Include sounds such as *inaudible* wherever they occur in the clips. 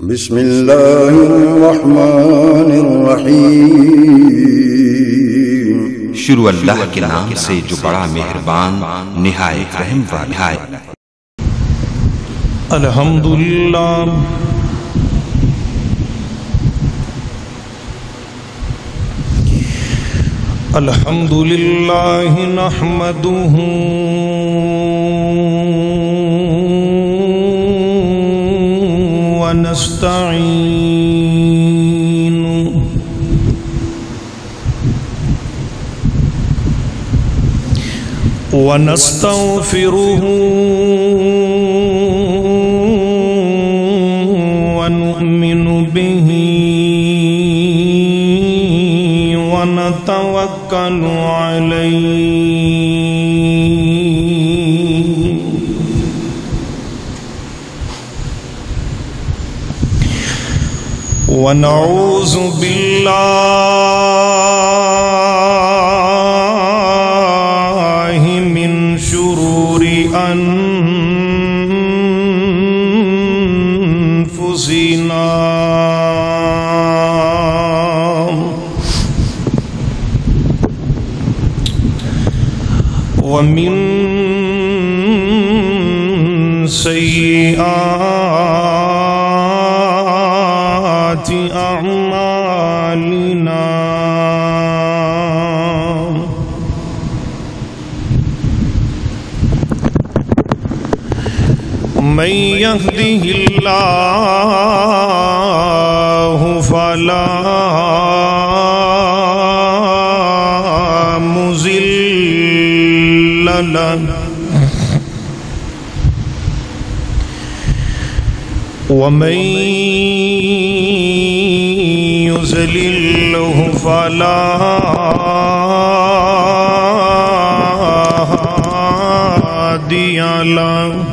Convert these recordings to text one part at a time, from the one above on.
بسم الله الرحمن الرحيم. شروع اللہ کے نام سے جو بڑا مہربان نہایت رحم والا ہے۔ الحمد لله الحمد لله نحمده ونستعين. ونستغفره ونؤمن به ونتوكل عليه. ونعوذ بالله من شرور أنفسنا. ومن يهده الله فلا مزل له. ومن يزلله فلا هادي له.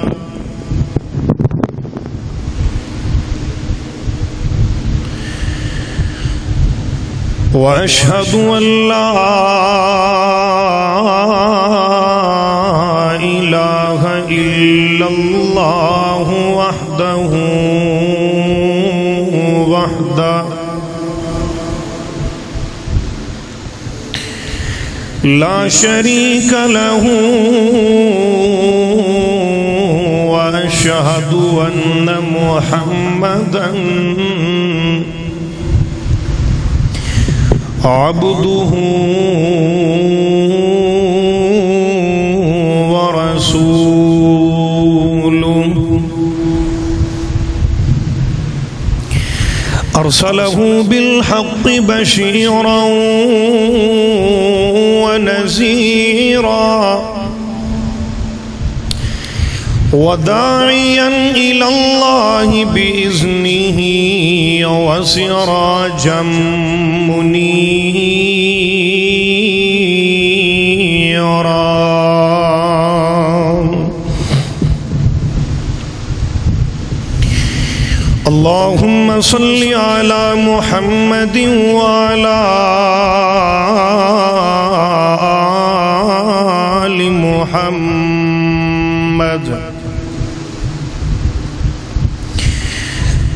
وأشهد أن لا إله إلا الله وحده وحده. لا شريك له. وأشهد أن محمدًا عبده ورسوله. أرسله بالحق بشيرا ونذيرا. وداعيا إلى الله بإذنه وسراجا منيرا. اللهم صل على محمد وعلى آل محمد.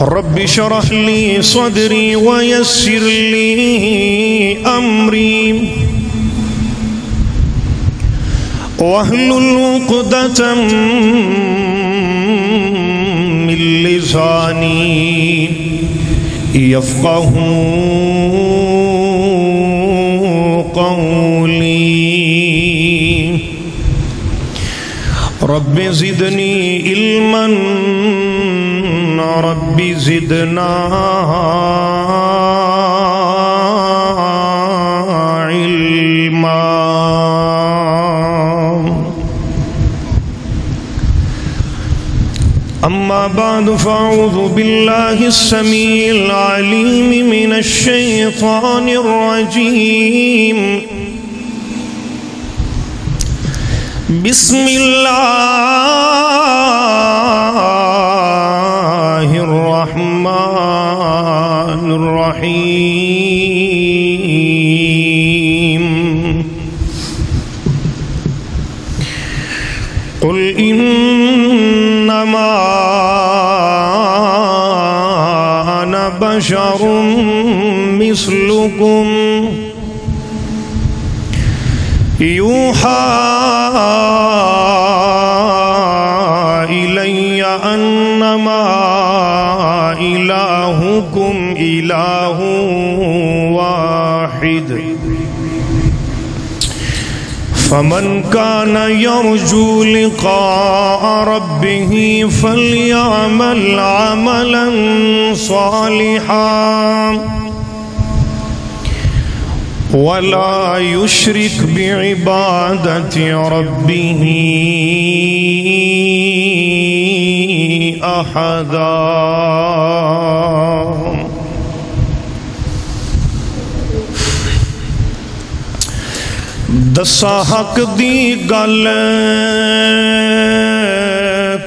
رب اشرح لي صدري ويسر لي أمري. واحلل عقدة من لساني يفقه قولي. رب زدني علما رب زدنا علما. أما بعد فأعوذ بالله السميع العليم من الشيطان الرجيم. بسم الله. الرحمن الرحيم. قل إنما أنا بشر فمن كان يرجو لقاء ربه فليعمل عملا صالحا. ولا يشرك بعبادة ربه أحدا. دسا حق دی گل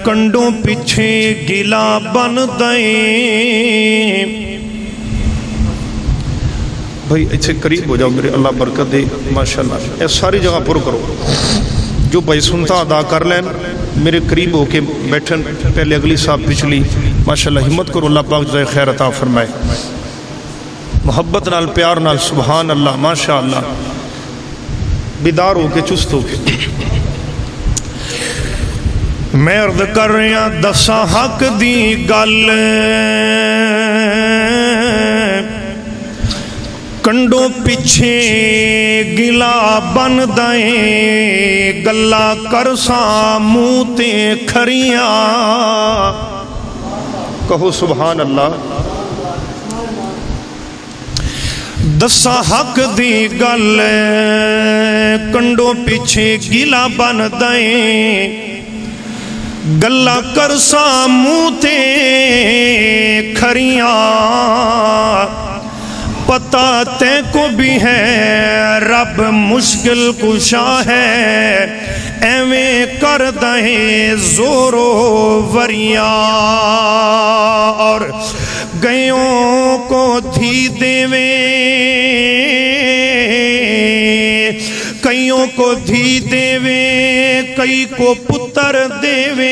کنڈوں پیچھے گلا بن بھائی اچھے قریب ہو جاؤ میرے اللہ برکت دے ماشاءاللہ اے ساری جگہ پر کرو جو بھائی سنتا ادا کر لین میرے قریب ہو کے بیٹھن پہلے اگلی صاحب پچھلی ماشاءاللہ ہمت کرو اللہ پاک جائے خیر عطا فرمائے محبت نال پیار نال سبحان اللہ ماشاءاللہ بیدار ہو کے چست ہو کے۔ میں عرض کر رہا دساں حق دی گل۔ کنڈوں پیچھے گلا بن دیں گلا کر سا منہ کھریاں۔ کہو سبحان اللہ۔ دسا حق دی گل کنڈو پیچھے گیلا بن دیں گلا کر سا منہ تے کھریاں پتا تے کو بھی ہے رب مشکل کشا ہے ایویں کر دیں زورو وریاں اور گیوں کو تھی دیویں کئیوں کو دھی دیویں کئی کو پتر دیویں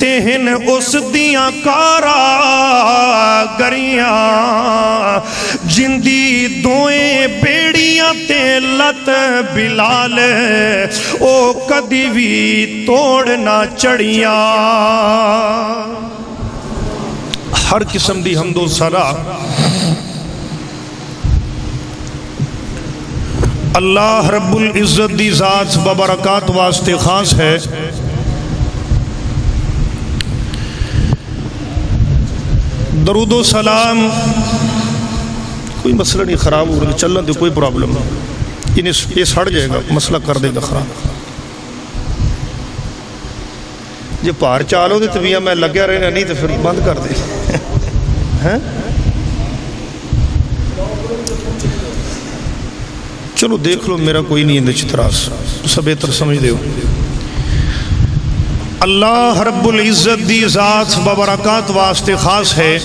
تہن اس دیاں کارا گریاں جندی دوئیں بیڑیاں تے لت بلال او کدی بھی توڑ نہ چڑیاں ہر قسم دی حمد و سرا اللہ رب العزت دی ذات ببرکات واسطے خاص ہے۔ درود و سلام۔ کوئی مسئلہ نہیں، خراب ہو رہا چلن دے کوئی پرابلم نہیں۔ انہیں یہ سڑ جائے گا، مسئلہ کر دے گا خراب۔ جی پار چالو دے طبیعہ میں لگیا رہنا، نہیں تو پھر بند کر دے۔ *laughs* ہیں؟ چلو دیکھ لو، میرا کوئی نہیں اندر چتراس۔ سب بہتر سمجھ دے ہو اللہ رب العزت دی ذات ببرکات واسطے خاص ہے۔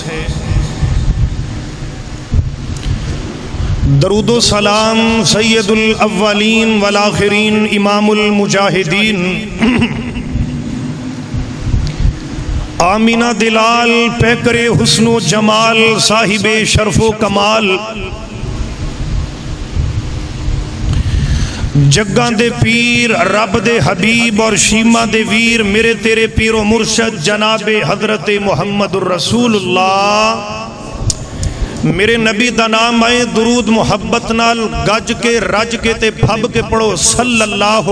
درود و سلام سید الاولین والآخرین، امام المجاہدین۔ آمینہ دلال پیکر حسن و جمال، صاحب شرف و کمال۔ جگاں دے پیر رب دے حبیب اور شیمہ دے ویر میرے تیرے پیر و مرشد جناب حضرت محمد الرسول اللہ میرے نبی دا نام آئے درود محبت نال گج کے رج کے تے پھب کے پڑھو صلی اللہ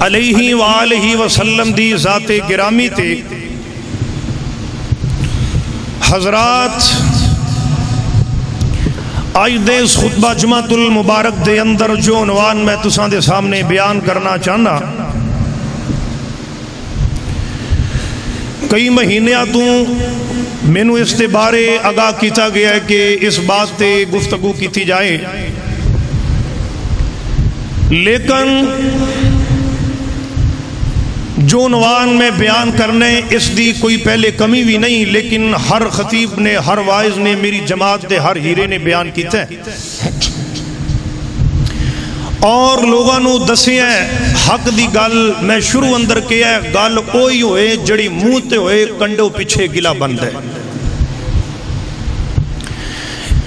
علیہ وآلہ وسلم دی ذات گرامی تے حضرات آج دے اس خطبہ جمعت المبارک دے اندر جو عنوان میں تسان دے سامنے بیان کرنا چاہنا۔ کئی مہینیاں آتوں میں نو اس تے بارے اگاہ کیتا گیا ہے کہ اس بات تے گفتگو کیتی جائے۔ لیکن جو عنوان میں بیان کرنے، اس دی کوئی پہلے کمی بھی نہیں، لیکن ہر خطیب نے، ہر وائز نے، میری جماعت دے، ہر ہیرے نے بیان کیتا ہے۔ اور لوگاں نو دسے ہیں، حق دی گل میں شروع اندر کیا ہے گل کوئی ہوئے جڑی منہ تے ہوئے کنڈو پیچھے گلا بند ہے۔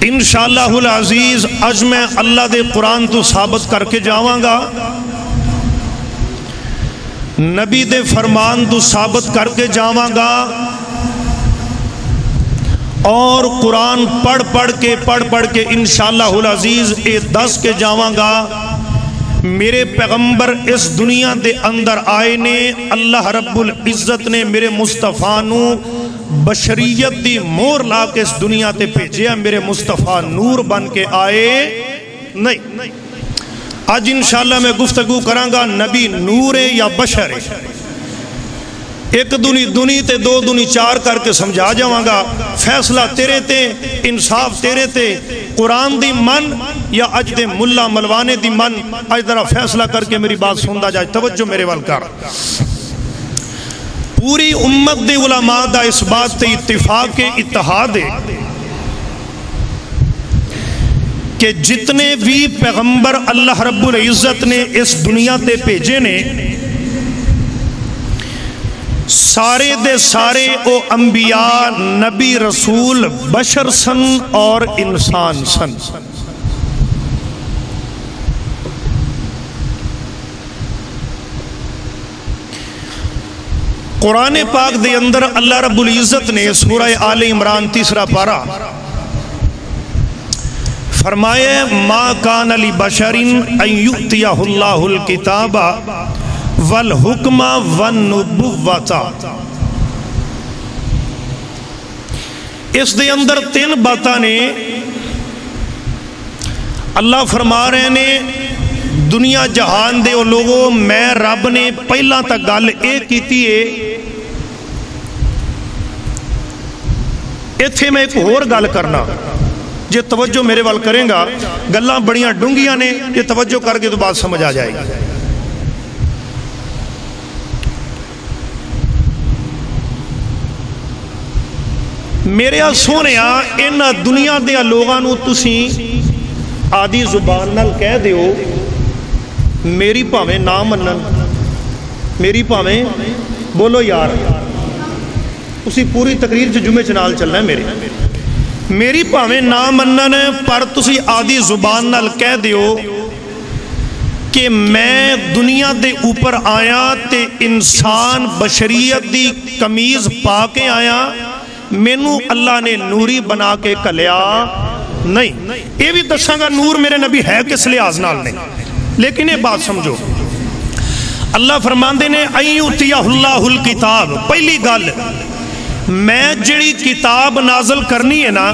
انشاءاللہ العزیز، اج میں اللہ دے قرآن تو ثابت کر کے جاواں گا۔ نبی دے فرمان تو ثابت کر کے جاواں گا۔ اور قرآن پڑھ پڑھ کے پڑھ پڑھ کے انشاءاللہ العزیز اے دس کے جاواں گا۔ میرے پیغمبر اس دنیا دے اندر آئے نے، اللہ رب العزت نے میرے مصطفیٰ نو بشریت دی مور لا کے اس دنیا تے بھیجیا، میرے مصطفیٰ نور بن کے آئے۔ نہیں۔ آج انشاءاللہ میں گفتگو کرانگا نبی نور ہے یا بشر۔ ہے ایک دنی دنی تے دو دنی چار کر کے سمجھا جاواں گا فیصلہ تیرے تے، انصاف تیرے تے۔ قرآن دی من یا اج دے ملا ملوانے دی من۔ اج ذرا فیصلہ کر کے میری بات سندا جائے۔ توجہ میرے وال کر۔ پوری امت دے علماء دا اس بات تے اتفاق کے اتحاد ہے کہ جتنے بھی پیغمبر اللہ رب العزت نے اس دنیا تے بھیجے نے، سارے دے سارے او انبیاء، نبی رسول، بشر سن اور انسان سن۔ قرآن پاک دے اندر اللہ رب العزت نے سورہ آل عمران تیسرا پارا فرمائے، ما کان علی بشرین ان اللہ الکتاب والحکم والنبوتا اس دے اندر تین باتاں نے اللہ فرما رہے نے، دنیا جہان دے او لوگوں میں رب نے پہلا تک گل اے کیتی ہے ایتھے میں ایک اور گل کرنا۔ جے توجہ میرے وال کریں گا گلاں بڑیاں ڈونگیاں نے یہ توجہ کر کے تو بات سمجھ آ جائے گی میرے سونے ان دنیا دیا لوگوں تسی آدھی زبان نال کہہ دیو میری پاویں نہ منن میری پاویں بولو یار اسی پوری تقریر چ جمعے چنال چلنا میری پاویں نہ منن پر تسی آدھی زبان نال کہہ دیو کہ میں دنیا دے اوپر آیا تے انسان بشریت دی کمیز پا کے آیا مینو اللہ نے نوری بنا کے کلیا نہیں، یہ بھی دساں گا نور میرے نبی ہے کس لحاظ نال نہیں، لیکن یہ بات سمجھو۔ اللہ فرماندے نے ایوتیہ اللہ الکتاب پہلی گل میں جڑی کتاب نازل کرنی ہے نا،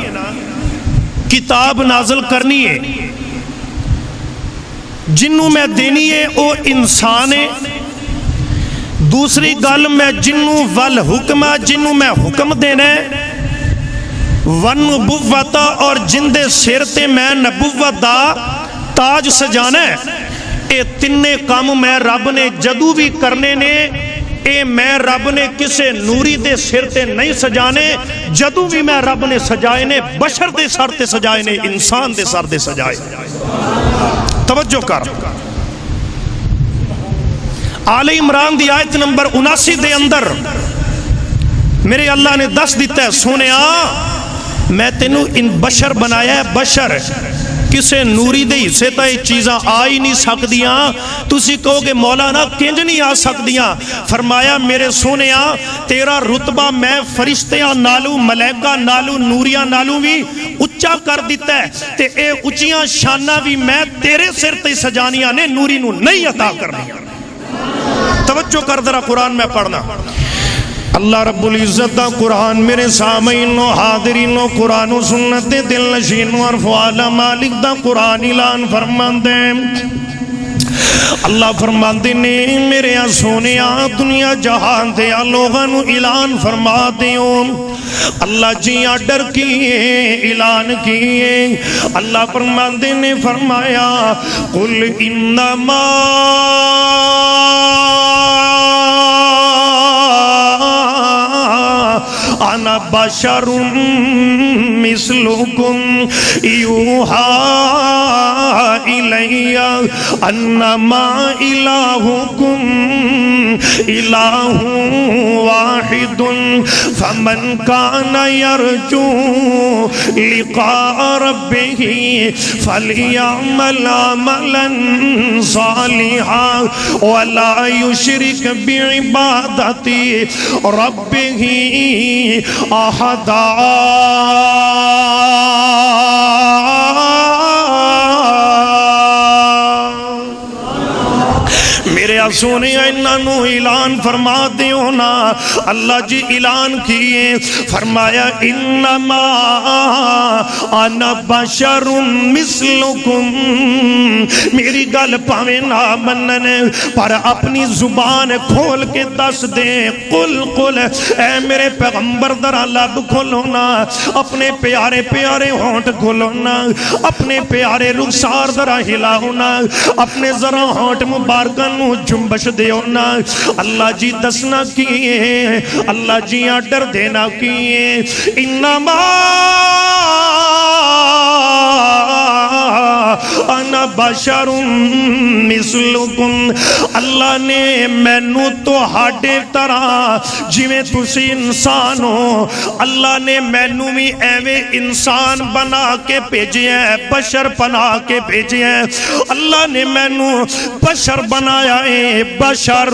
کتاب نازل کرنی ہے۔ جنوں میں دینی ہے، او انسان ہے۔ دوسری گل، میں جنوں ول حکم جنوں میں حکم دینا ہے۔ ون نبوتا اور جن دے سر تے میں نبوت دا تاج سجانا ہے۔ اے تنے کام میں رب نے جدو بھی کرنے نے اے میں رب نے کسے نوری دے سر تے نہیں سجانے جدو بھی میں رب نے سجائے نے، بشر دے سر تے سجائے نے، انسان دے سر دے سجائے۔ توجہ کر۔ آل عمران دی آیت نمبر اناسی دے اندر میرے اللہ نے دس دیتا ہے سونے آ میں تینوں ان بشر بنایا ہے، بشر۔ کسے نوری دے حصے تا یہ چیزاں آ ہی نہیں سکدیاں۔ تسی کہو گے، مولانا کنج نہیں آ سکدیاں۔ فرمایا، میرے سونیا، تیرا رتبہ میں فرشتیاں نالو ملیکہ نالو نوریاں نالو بھی اچھا کر دیتا ہے۔ تے اے اچھیاں شانہ بھی میں تیرے سر تے سجانیاں نے نوری نو نہیں عطا کرنی۔ توجہ کر درہ قرآن میں پڑھنا۔ اللہ رب العزت دا قرآن میرے سامعین و حاضرین و قرآن و سنت دل نشین و عرف والا مالک دا قرآن اعلان فرمان دے اللہ فرمان دے نے میرے سونیا دنیا جہان دے لوگاں اعلان فرما دیو۔ اللہ جی ڈر کیے، اعلان کیے۔ اللہ فرمان دے نے فرمایا، قل انما بشر مثلكم يوحى إلي انما إلهكم إله واحد فمن كان يرجو لقاء ربه فليعمل عملا صالحا ولا يشرك بعبادة ربه حضار میرے سونے انہوں اعلان فرما دیو نا۔ اللہ جی اعلان کیے، فرمایا، انما انا بشر مثلکم۔ میری گل پاوے نہ منن، پر اپنی زبان کھول کے دس دے قل قل، اے میرے پیغمبر در لب کھولو نا۔ اپنے پیارے پیارے ہونٹ کھولو نا۔ اپنے پیارے رخسار ذرا ہلاؤ نا۔ اپنے ذرا ہونٹ مبارکن نو جنبش دیونا اللہ جی دسنا کیے اللہ جی ڈر دینا کیے انما انا بشر مثلکم۔ اللہ نے مینو تو ہاڈے طرح جویں تسی انسان ہو، اللہ نے مینو بھی ایویں انسان بنا کے بھیجے ہیں، بشر بنا کے بھیجے ہیں۔ اللہ نے مینو بشر بنایا ہے، بشر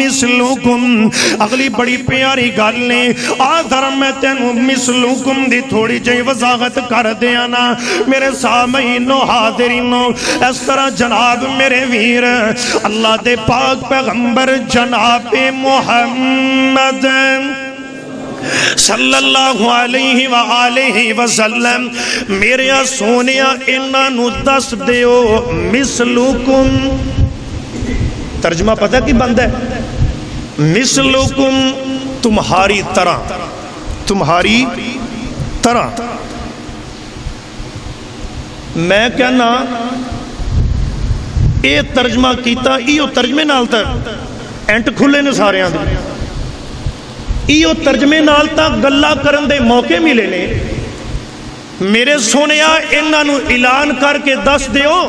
مثلکم۔ اگلی بڑی پیاری گل نے، آ آدھر میں تینوں مثلکم دی تھوڑی جائی وضاحت کر دیا نا۔ میرے سامعین نو سامعینو حاضرینو اس طرح جناب میرے ویر، اللہ دے پاک پیغمبر جناب محمد صلی اللہ علیہ وآلہ وسلم، میرے سونیا، انہاں نو دس دیو، مثلکم، ترجمہ پتہ کی بند ہے؟ مثلکم، تمہاری طرح تمہاری طرح۔ میں کہنا اے ترجمہ کیتا ایو ترجمے نال تا اینٹ کھلے نے سارے آن دے۔ ایو ترجمے نال تا گلہ کرن دے موقع ملے نے۔ میرے سونیا انہوں اعلان کر کے دس دیو۔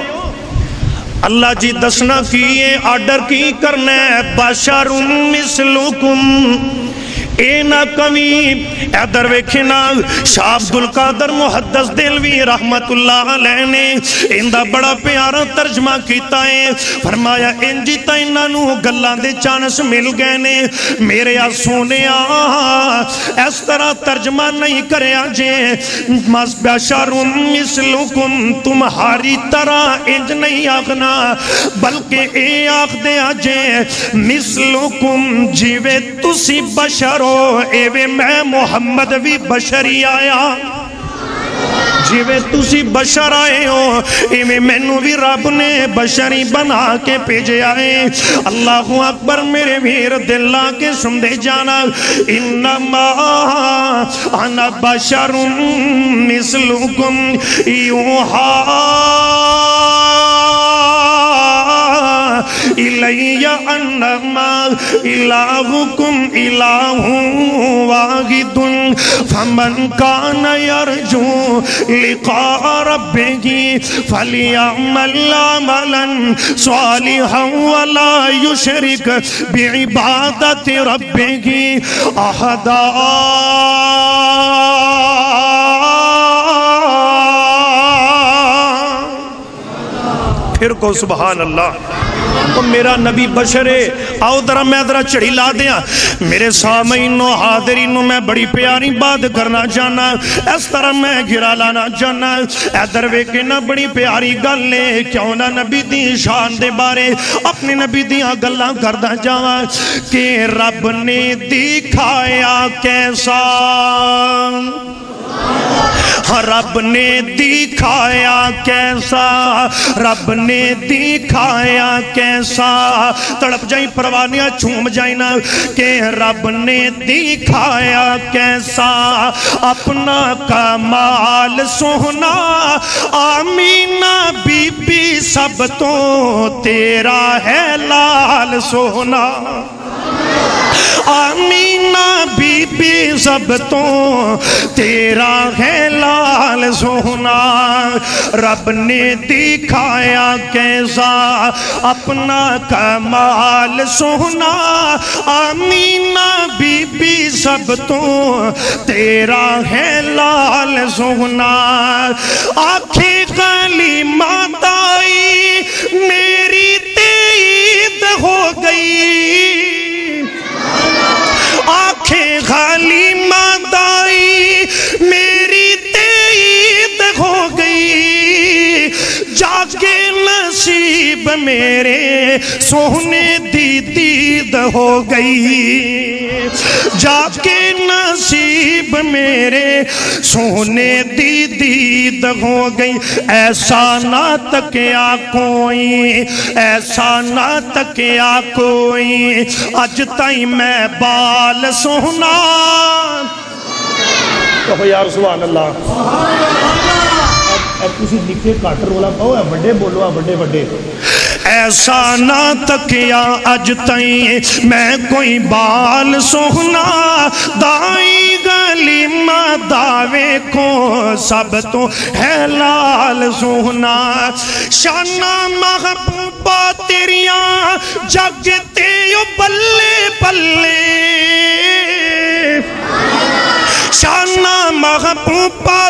اللہ جی دسنا کیے آڈر کی کرنا ہے؟ بشر مثلکم اے نا کمی ادھر ویکھنا شاہ عبدالقادر محدث دلوی رحمت اللہ علیہ نے اندہ بڑا پیارا ترجمہ کیتا ہے۔ فرمایا انجی تا انہوں گلان دے چانس مل گئے نے۔ میرے سونے اس طرح ترجمہ نہیں کرے آجے مس بشارم مثلکم تمہاری طرح انج نہیں آگنا بلکہ اے آگ دے آجے مثلکم جیوے تسی بشارو ایوے میں محمد بھی بشری آیا۔ جیوے تسی بشر آئے ہو ایوے مینو بھی رب نے بشری بنا کے پیجے آئے اللہ اکبر میرے ویر دلہ کے سمدے جانا۔ انما انا بشر مثلکم الیہ انما الہکم الہ واحد. فمن کان یرجو لقاء ربہ فلیعمل عملا صالحا ولا یشرک بعبادت ربہ احدا پھر کو سبحان اللہ. تو میرا نبی بشر ہے آؤ ذرا میں ذرا چڑی لا دیا میرے سامعین نو میں بڑی پیاری بات کرنا چاہنا اس طرح میں گرا لانا چاہنا ادھر ویکھے نہ بڑی پیاری گل نے کیوں نہ نبی دی شان دے بارے اپنے نبی دیا گلاں کردا جاواں کہ رب نے دکھایا کیسا رب نے دکھایا کیسا، رب نے دکھایا کیسا۔ تڑپ جائیں پروانیاں، چھوم جائیں نا، کہ رب نے دکھایا کیسا۔ اپنا کمال سونا، آمینہ بی بی، سب تو تیرا ہے لال سونا۔ آمینہ بی بی زبطوں تیرا ہے لال زہنا رب نے دکھایا کیسا اپنا کمال سونا۔ آمینہ بی بی زبطوں تیرا ہے لال سونا۔ آنکھیں گلی ماتائی، میری تید ہو گئی۔ سے خالی مادائی میری تیت ہو گئی۔ جاگے نصیب میرے، سونے دی دید ہو گئی۔ جاگے نصیب میرے، سونے دی دید ہو گئی۔ ایسا نہ تکیا کوئی، ایسا نہ تکیا کوئی۔ اج تائی میں بال سونا۔ کہو یا سبحان اللہ۔ تسی لکھے کاٹر والا پاؤ ہے بڑے بولو ہے بڑے بڑے ایسا نہ تکیا اج تائیں میں کوئی بال سوہنا دائی گلی دعوے کو سب تو ہے لال سوہنا شانہ محبوبہ تیریاں جگتے یو بلے بلے شانہ محبوبہ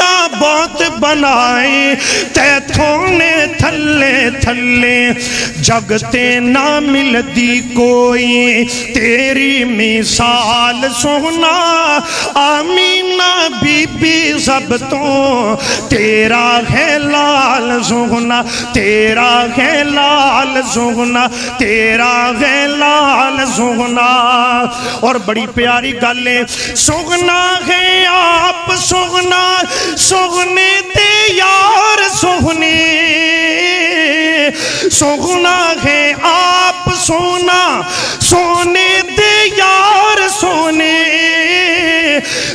تا بہت بنائے تیتھونے تھلے تھلے، جگتے نہ ملدی کوئی۔ تیری مثال سونا، آمینہ بی بی زبتوں تیرا ہے لال سونا، تیرا ہے لال سونا، تیرا ہے لال سونا۔ اور بڑی پیاری گلیں سونا ہے آپ، سونا سوگنے دے یار سونے سوگنا ہے آپ سونا، سونے دے یار سونے۔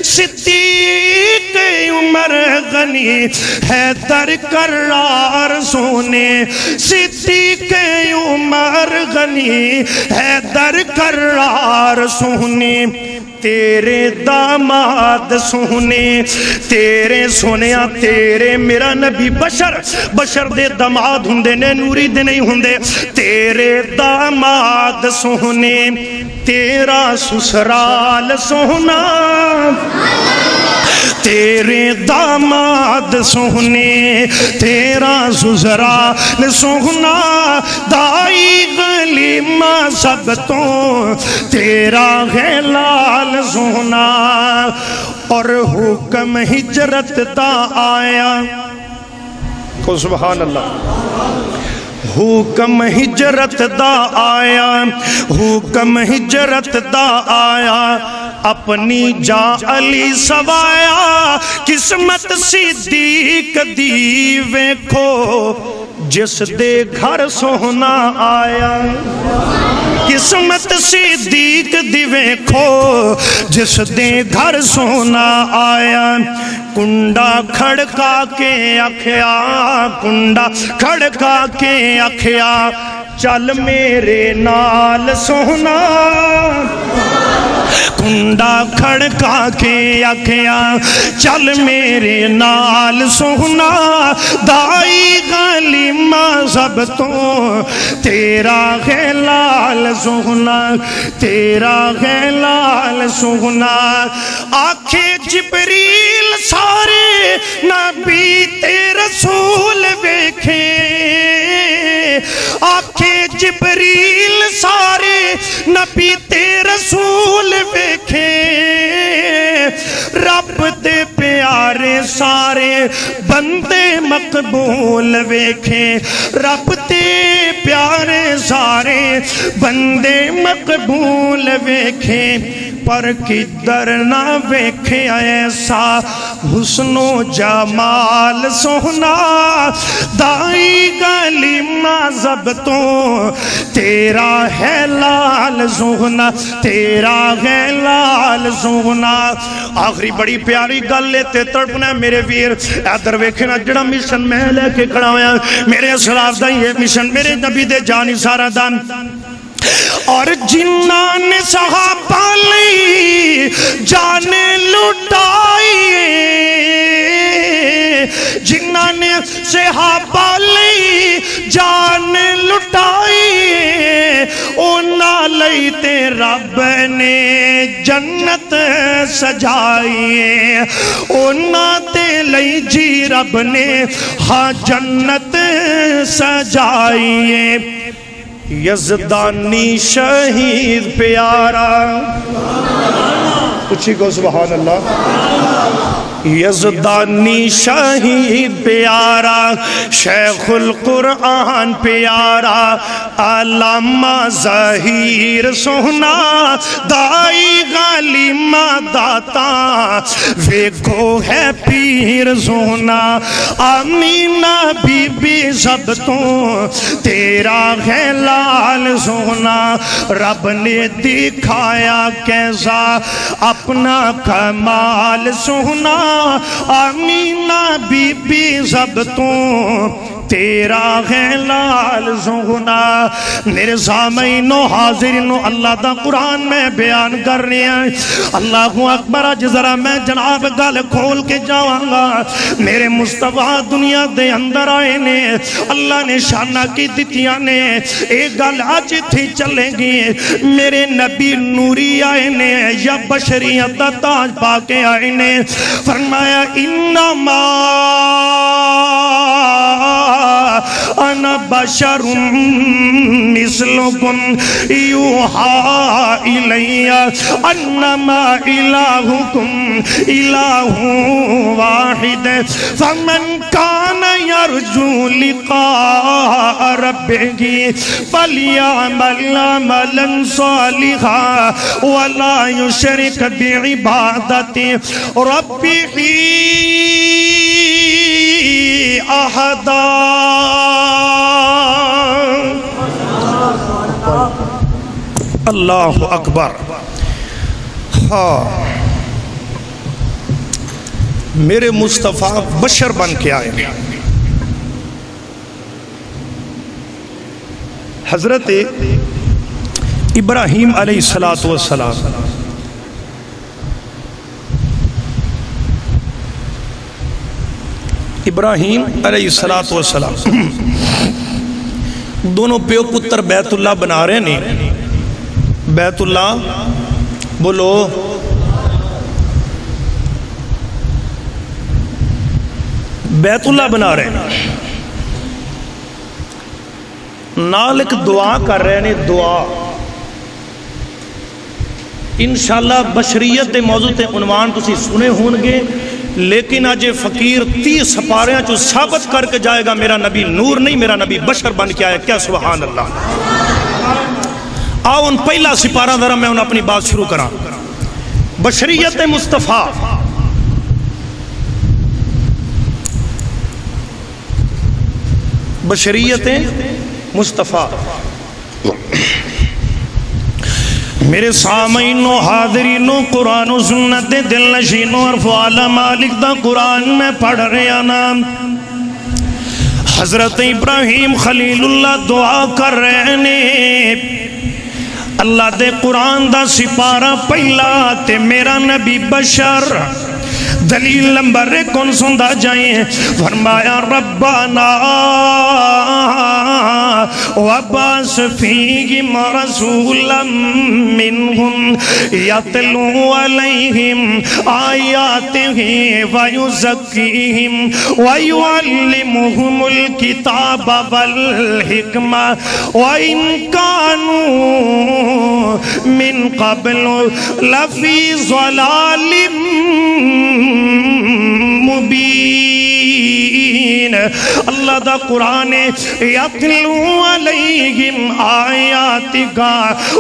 صدیق عمر غنی حیدر کرار سونے۔ صدیق عمر غنی حیدر کرار سونے۔ تیرے داماد سونے، تیرے سونیا تیرے میرا نبی بشر بشر دے دماد ہوندے نے، نوری دے نہیں ہوندے تیرے داماد سونے، تیرا سسرال سونا تیرے داماد سونے تیرا سزرا سونا دائی گلی سب تو تیرا ہے لال سونا اور حکم ہجرت دا آیا۔ سبحان اللہ۔ حکم ہجرت دا آیا۔ حکم ہجرت دا آیا۔ اپنی جا علی سوایا، قسمت صدیق دی کھو، جس دے گھر سونا آیا۔ قسمت صدیق دی کھو، جس دے گھر سونا آیا۔ کنڈا کھڑکا کے اکھیا کنڈا کھڑکا کے اکھیا چل میرے نال سونا۔ کنڈا کھڑکا کے آکھیا چل میرے نال سونا دائی گالی مذہب تو، تیرا غیلال لال سونا تیرا غیلال سونا آنکھیں جبریل سارے نبی تے رسول بیکھے آنکھیں جبریل سارے نبی تے رسول رب دے پیارے سارے بندے مقبول ویکھیں رب دے پیارے سارے بندے مقبول ویکھیں پر کدھر نہ ویکھیں ایسا حسن و جمال سونا۔ دائی گلی مذہب تو تیرا ہے لال سونا۔ تیرا ہے لال سونا۔ آخری بڑی پیاری گل لیتے تڑپنا ہے میرے ویر۔ ایدر ویکھنا جڑا مشن میں لے کے کھڑا ہویا۔ میرے اسلاف دا یہ مشن۔ میرے نبی دے جانی سارا دان اور جنہ نے صحابہ لی جانے لٹائی جنہ نے صحابہ ਵਾਲੀ جان لٹائی ਉਹਨਾਂ ਲਈ تے رب نے جنت سجائی۔ ਉਹਨਾਂ ਤੇ لئی جی رب نے ہاں جنت سجائیے یزدانی شہید پیارا۔ اچھی کو سبحان اللہ سبحان اللہ۔ یزدانی شاہی پیارا، شیخ القرآن پیارا، علامہ ظہیر سونا دائی غالیمہ داتا ویکو ہے پیر سونا آمینہ بی بی سب تو تیرا ہے لال سونا رب نے دکھایا کیسا، اپنا کمال سونا امینہ بی بی زب تو تیرا ہے لال زغنا میرے سامعین و حاضرین و اللہ دا قرآن میں بیان کر رہے ہیں۔ اللہ اکبر اج ذرا میں جناب گل کھول کے جاواں گا۔ میرے مصطفیٰ دنیا دے اندر آئے نے، اللہ نے شانہ کی دیتیاں نے۔ ایک گل آج تھی چلے گی۔ میرے نبی نوری آئے نے، یا بشریت دا تاج پا کے آئے نے۔ فرمایا، انما انا بشر مثلكم یوحا الی انما الہکم الہ واحد فمن کان یرجو لقاء ربه فلیعمل عملا صالحا ولا یشرک بعبادت ربه احدا اللہ اکبر۔ ہاں۔ میرے مصطفیٰ بشر بن کے آئے۔ حضرت ابراہیم علیہ السلام ابراہیم علیہ السلاۃ والسلام۔ دونوں پیو پتر بیت اللہ بنا رہے نہیں بیت اللہ بولو۔ بیت اللہ بنا رہے ہیں۔ نال ایک دعا کر رہے ہیں، دعا۔ انشاءاللہ بشریت دے موضوع تے عنوان تسی سنے ہون گے لیکن اج فقیر تیس پاریاں چو ثابت کر کے جائے گا، میرا نبی نور نہیں، میرا نبی بشر بن کے آیا، کیا سبحان اللہ۔ آؤ ان پہلا سپارہ ذرا میں ان اپنی بات شروع کرا بشریت مصطفیٰ۔ بشریت مصطفیٰ۔ میرے سامعینوں حاضرینوں قرآن و سنت دل نشینوں اور فعال مالک دا قرآن میں پڑھ رہے نام حضرت ابراہیم خلیل اللہ دعا کر رہے نے اللہ دے قرآن دا سپارہ پہلا تے میرا نبی بشر۔ دلیل نمبر کون سندا جائیں؟ فرمایا ربنا وباس فیہم رسولا منہم یتلو علیہم آیاتہ ویزکیہم ویعلمہم الکتاب والحکمہ وَإِن كَانُوا مِن قَبْلُ لَفِي ظَلَالٍ مبین اللہ دا قرآن یتلو علیہم آیاتکا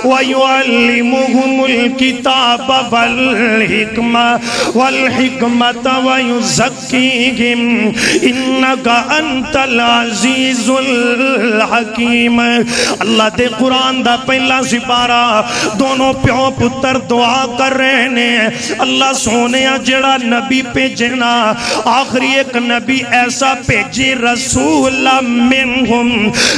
ویعلمہم الکتاب والحکمہ والحکمت ویزکیہم انکا انت العزیز الحکیم. اللہ دے قرآن دا پہلا سپارہ دونوں پیوں پتر دعا کر رہے ہیں. اللہ سونے جڑا نبی پیجنا آخری ایک نبی ایسا پیجی رسول منہم،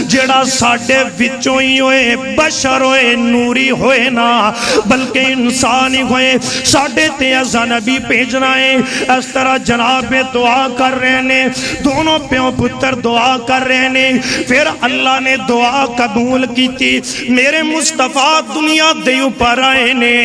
جڑا ساڑے وچوں ہی ہوئے، بشر ہوئے، نوری ہوئے نا، بلکہ انسان ہی ہوئے۔ ساڑے تے ایسا نبی پیجنا ہے۔ اس طرح جناب دعا کر رہے ہیں دونوں پیوں پتر دعا کر رہے ہیں پھر اللہ نے دعا قبول کی تھی میرے مصطفیٰ دنیا دیوں پر آئے نے،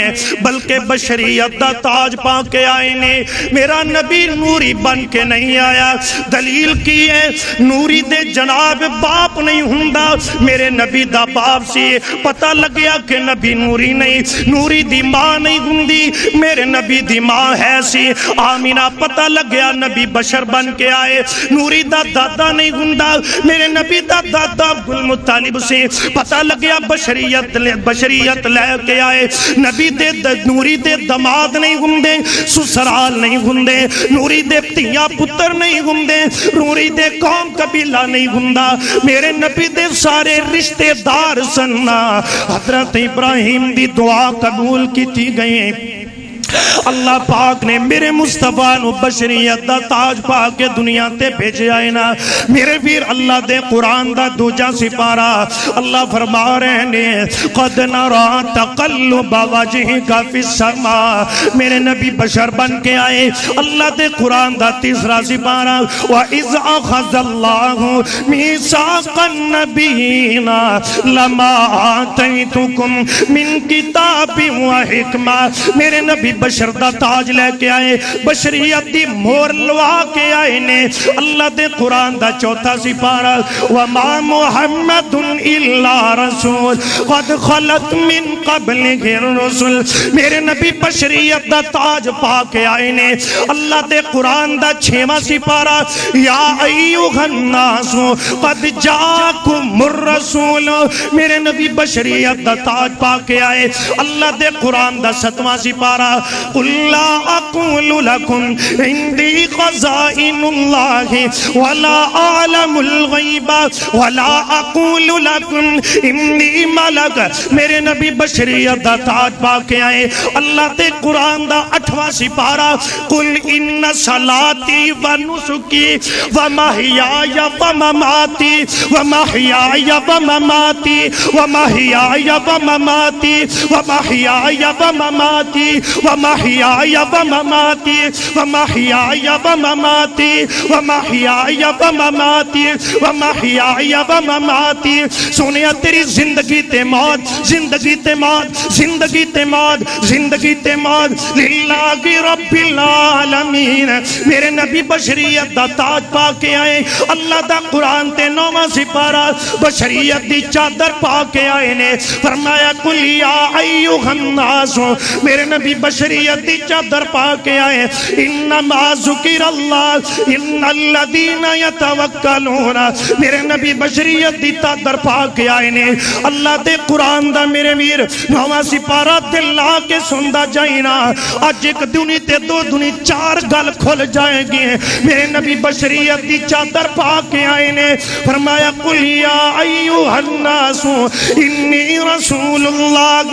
بلکہ بشریت دا تاج پا کے آئے نے۔ میرا نبی نوری بن کے نہیں آیا۔ دلیل کی ہے، نوری دے جناب باپ نہیں ہوندا۔ میرے نبی دا باپ سی۔ پتہ لگیا کہ نبی نوری نہیں، نوری دی ماں نہیں ہوندی۔ میرے نبی دی ماں ہے سی۔ آمینہ پتہ لگیا نبی بشر بن کے آئے۔ نوری دا دادا نہیں ہوندا۔ میرے نبی دا دادا گل مطالب سے پتہ لگیا بشریت لے بشریت لے کے آئے۔ نبی دے نوری دے دماد نہیں ہوندے، سسرال نہیں ہوندے۔ نوری دے تیاں پتر نہیں ہوندے روری دے قوم قبیلہ نہیں ہوندا۔ میرے نبی دے سارے رشتے دار سننا حضرت ابراہیم دی دعا قبول کی تھی گئے۔ اللہ پاک نے میرے مصطفیٰ نو بشریت دا تاج پاک کے دنیا تے بھیجے آئے نا۔ میرے پھر اللہ دے قرآن دا دوجہ سپارا اللہ فرما رہے نے، قد نرا تقلب وجہ کا فی السما۔ میرے نبی بشر بن کے آئے، اللہ دے قرآن دا تیسرا سپارا وَإِذْ أَخَذَ اللَّهُ مِيثَاقَ النَّبِيِّينَ لَمَا آتَيْتُكُمْ مِنْ كِتَابٍ وَحِكْمَةٍ۔ میرے نبی بشر دا تاج لے کے آئے، بشریت دی مور لوا کے آئے نے۔ اللہ دے قرآن دا چوتھا سپارہ، وَمَا مُحَمَّدٌ إِلَّا رَسُولٌ۔ قَدْ خَلَتْ مِن قَبْلِهِ الرُّسُلُ۔ میرے نبی بشریت دا تاج پا کے آئے نے۔ اللہ دے قرآن دا چھیمہ سپارہ، یا ایوہ الناس، قد جاکم الرسول۔ میرے نبی بشریت دا تاج پا کے آئے۔ اللہ دے قرآن دا ستمہ سپارہ قل لا اقول لكم عندي خزائن الله ولا اعلم الغيب ولا اقول لكم اني ملک میرے نبی بشریت دا تاج پا کے آئے. اللہ تے قرآن دا اٹھواں سپارہ. قل ان صلاتی و نسکی و محیای و مماتی و محیای و مماتی و محیای و مماتی و محیای و مماتی ومحياي ومماتي ومحياي ومماتي ومحياي ومماتي ومحياي ومماتي. سنیا تیری زندگی تے موت زندگی تے موت زندگی تے موت زندگی تے موت للہ رب العالمین. میرے نبی بشریت دا تاج پا کے آئے، اللہ دا قرآن تے نوما سپارا بشریت دی چادر پا کے آئے نے. فرمایا کل یا ایوہ الناس. میرے نبی بشریت شریعت دی چادر پا کے آئے۔ انما ذکر اللہ ان الذین یتوکلون میرے نبی بشریت دی در پا کے آئے نے۔ اللہ دے قرآن دا میرے ویر، نواں سپارہ دل لا کے سندا جائینا اج ایک دنی تے دو دنی چار گل کھل جائیں گے میرے نبی بشریت دی چادر پا کے آئے نے۔ فرمایا، قل یا ایوہ الناس انی رسول اللہ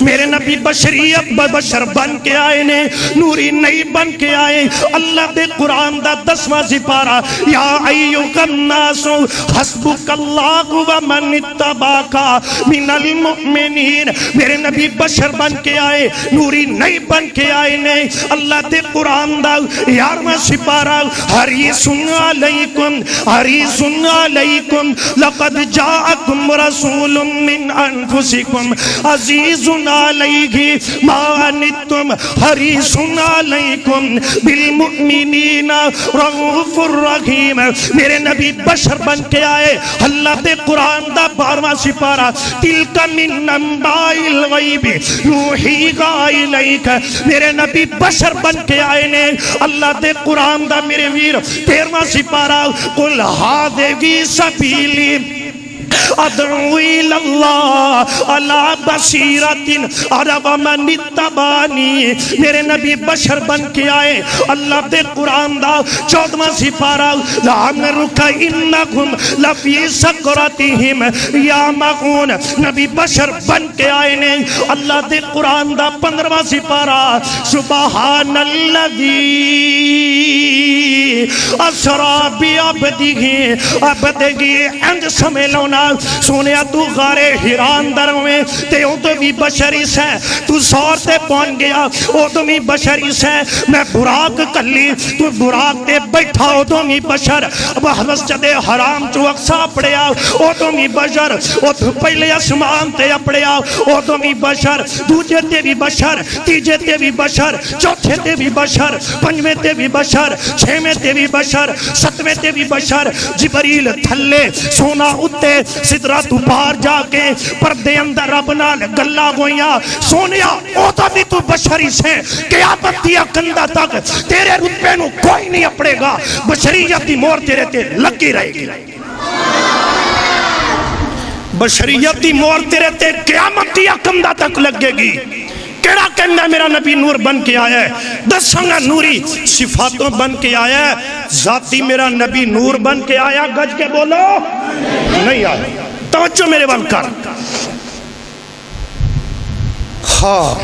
میرے نبی بشریت بشر بن کے آئے نے، نوری نہیں بن کے آئے۔ اللہ دے قرآن دا دسواں سپارہ، یا ایوک الناس، حسبک اللہ و من اتباکا من المؤمنین۔ میرے نبی بشر بن کے آئے، نوری نہیں بن کے آئے نے۔ اللہ دے قرآن دا یارواں سپارہ حریص علیکم حریص علیکم۔ لقد جاءکم رسول من انفسکم، عزیز سنا لئی گی علیہ ما انتم حریص علیکم بالمؤمنین رغوف الرحیم۔ میرے نبی بشر بن کے آئے۔ اللہ دے قرآن دا بارواں سپارہ۔ تلک من انباء الغیب۔ نوحی گا الیک۔ میرے نبی بشر بن کے آئے نے۔ اللہ دے قرآن دا میرے ویر، تیرواں سپارہ۔ قل ہا ہادگی سبیلی۔ ادعو اللہ علا بصیرت عرب من اتبانی میرے نبی بشر بن کے آئے۔ اللہ دے قرآن دا چودواں سپارہ۔ لعن رکا انکم لفی سکرتہم یا مغون۔ نبی بشر بن کے آئے نے۔ اللہ دے قرآن دا پندرواں سپارہ۔ سبحان اللذی اسرا بی عبدگی عبدگی انج سمیلونا۔ سونیا تو غارے حیران درمیں تے او تو بھی بشری سے تو سور تے پہن گیا او تو بھی بشری سے میں براق کلی، تو براق تے بیٹھا او تو بھی بشر۔ اب مسجد حرام تو اقصا پڑیا او تو بھی بشر۔ او تو پہلے اسمان تے اپڑیا او تو بھی بشر۔ دوجے تے بھی بشر، تیجے تے بھی بشر، چوتھے تے بھی بشر، پنجویں تے بھی بشر چھویں تے بھی بشر، ستویں تے بھی بشر۔ جبریل تھلے، سونا اتے صدرہ تو باہر جا کے پردے اندر رب نال گلہ گویاں سونیا اوتا بھی تو بشری سے قیامت دیا کندہ تک تیرے رتبے نو کوئی نہیں اپڑے گا بشریت دی مور تیرے تے لگی رہے گی بشریت دی مور تیرے تے قیامت دیا کندہ تک لگے گی کیڑا کہنا میرا نبی نور بن کے آیا ہے۔ دسنگا نوری صفاتوں بن کے آیا ہے۔ ذاتی میرا نبی نور بن کے آیا۔ گج کے بولو۔ نہیں آیا۔ توجہ میرے بل کر۔ ہاں۔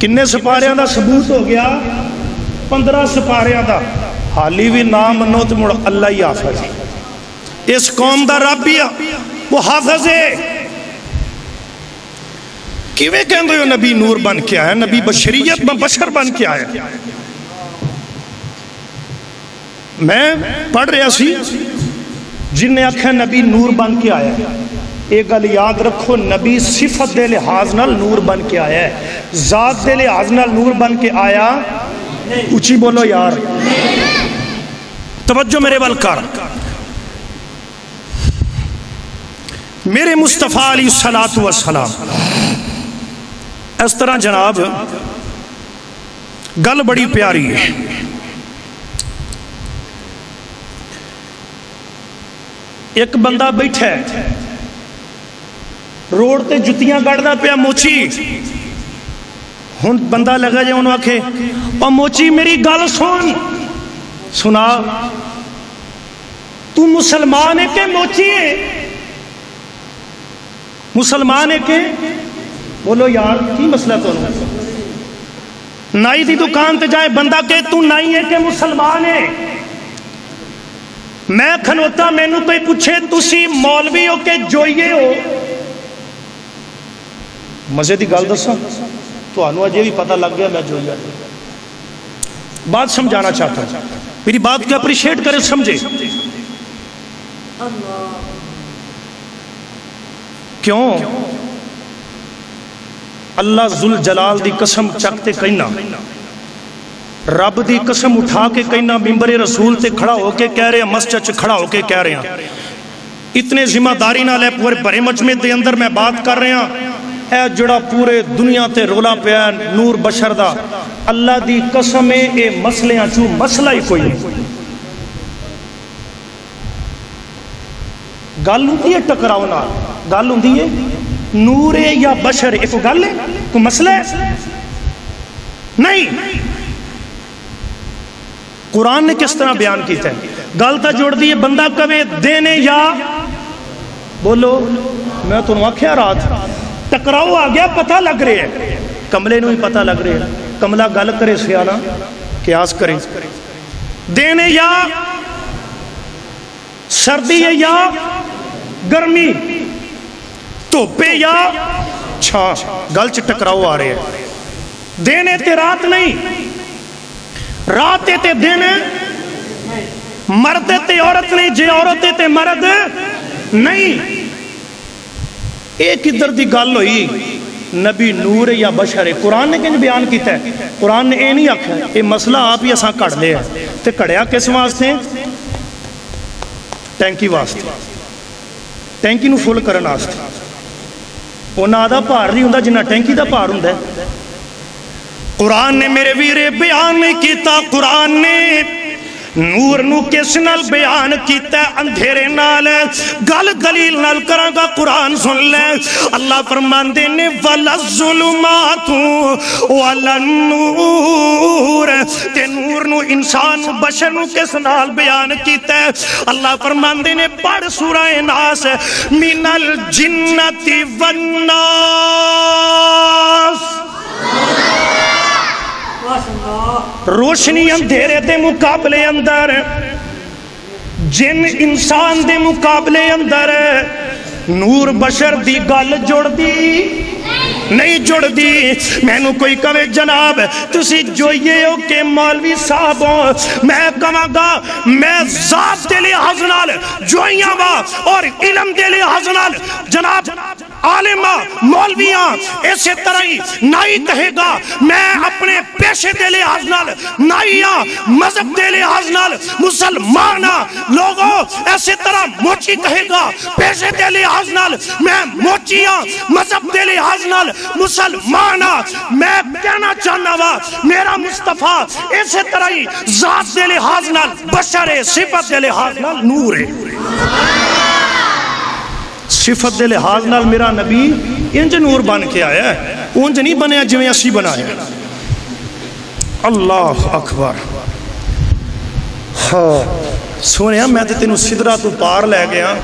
کنے سپاریاں دا ثبوت ہو گیا۔ پندرہ سپاریاں دا۔ حالی بھی نام منو تو مڑ اللہ ہی حافظ۔ اس قوم دا رب بھی وہ حافظ ہے۔ کیویں کہندے ہو نبی نور بن کے آیا نبی بشریت میں بشر بن کے آیا میں پڑھ رہا سی، جن نے آکھا نبی نور بن کے آیا ایک گل یاد رکھو، نبی صفت دے لحاظ نال نور بن کے آیا ہے۔ ذات دے لحاظ نال نور بن کے آیا؟ اچھی بولو یار۔ توجہ میرے بل کر میرے مصطفیٰ علیہ السلام اس طرح جناب گل بڑی پیاری ہے۔ ایک بندہ بیٹھا ہے۔ روڈ تے جتیاں گڑدا پیا موچی۔ ہن بندہ لگا جائے انہوں آکھے اور موچی میری گل سن۔ سنا تو مسلمان ہے کہ موچی ہے؟ مسلمان ہے کہ بولو یار کی مسئلہ تو نائی دی دکان تے جائے بندہ کہ تو نائی ہے کہ مسلمان ہے میں کھنوتا میں نو کوئی پوچھے تسی مولوی ہو کہ جوئیے ہو مزے دی گال دسا تو آنو اجے بھی پتہ لگ گیا میں جوئیے بات سمجھانا چاہتا ہوں میری بات کو اپریشیٹ کرے سمجھے کیوں اللہ ذل جلال دی قسم چکتے کہنا۔ رب دی قسم اٹھا کے کہنا ممبر رسول تے کھڑا ہو کے کہہ رہے ہیں مسجد چ کھڑا ہو کے کہہ رہے ہیں۔ اتنے ذمہ داری نہ لے پورے بڑے مجمع دے اندر میں بات کر رہے ہیں۔ اے جڑا پورے دنیا تے رولا پیا ہے، نور بشر دا۔ اللہ دی قسم ہے اے مسلیاں چوں مسئلہ ہی کوئی نہیں۔ گل ہوتی ہے ٹکراؤ نال؟ گل ہوتی ہے؟ نور ہے یا بشر ہے کوئی گل ہے؟ کوئی مسئلہ ہے؟ نہیں. قرآن نے کس طرح بیان کیتا ہے؟ گل تو جوڑ دی ہے بندہ کبھی دینے یا بولو، میں تنہوں آکھیا رات، ٹکراؤ آ گیا، پتہ لگ رہے ہے کملے نو ہی پتہ لگ رہے ہے کملہ گل کرے سیانا، قیاس کرے دینے یا سردی ہے یا گرمی؟ دھوپے یا چھا گل چ ٹکراؤ آ رہے ہیں دینے تے رات نہیں رات تے دن مرد تے عورت نہیں جے عورت تے مرد نہیں ایک ادھر دی گل ہوئی نبی نور یا بشر ہے قرآن نے کنج بیان کیتا ہے قرآن نے اے نہیں آکھا ہے اے مسئلہ آپ ہی اساں کڑ لے ہیں تے کڑیا کس واسطے ٹینکی واسطے ٹینکی نو فل کرن واسطے ਉਹਨਾਂ ਦਾ ਭਾਰ ਨਹੀਂ ਹੁੰਦਾ, ਜਿੰਨਾ ਟੈਂਕੀ ਦਾ ਭਾਰ ਹੁੰਦਾ ਕੁਰਾਨ ਨੇ ਮੇਰੇ ਵੀਰੇ ਬਿਆਨ ਕੀਤਾ, ਕੁਰਾਨ ਨੇ نور نو کس نال بیان کیتا ہے؟ اندھیرے نال۔ گل دلیل نال کراں گا، قرآن سن لے۔ اللہ فرمان دے نے، وَلَا الظُّلُمَاتُ وَلَا النُّورِ۔ تے نور نو انسان نو، بشر نو کس نال بیان کیتا ہے؟ اللہ فرمان دے نے، پڑھ سورہ ناس من الجنت والناس ماشاءاللہ۔ روشنی اندھیرے دے مقابلے اندر، جن انسان دے مقابلے اندر، نور بشر دی گل جڑ دی نہیں جڑ دی میں نو کوئی کہے، جناب، تسی جوئیے ہو کہ مولوی صاحب ہو میں کہاں گا؟ میں ذات دے لیے حضنال جوئیاں با اور علم دے لیے حضنال جناب عالمہ، مولویاں ایسے طرح ہی نائی کہے گا، میں اپنے پیشے دے لیے حضنال نائیاں، مذہب دے لیے حضنال مسلمانہ ہاں۔ لوگوں ایسے طرح موچی کہے گا، پیشے دے لیے حضنال میں موچیاں، مذہب دے لیے حضنال مسلمانہ ہاں۔ میں کہنا چاہنا وا، میرا مصطفیٰ ایسے طرح ہی ذات دے لیے حضنال بشر صفت دے لیے حضنال نور ہے۔ صفت دے لحاظ نال میرا نبی انج نور بن کے آیا ہے۔ انج نہیں بنیا جویں اسی بنایا۔ اللہ اکبر۔ ہاں سونیا میں تے تینوں سدرا تو پار لے گیا۔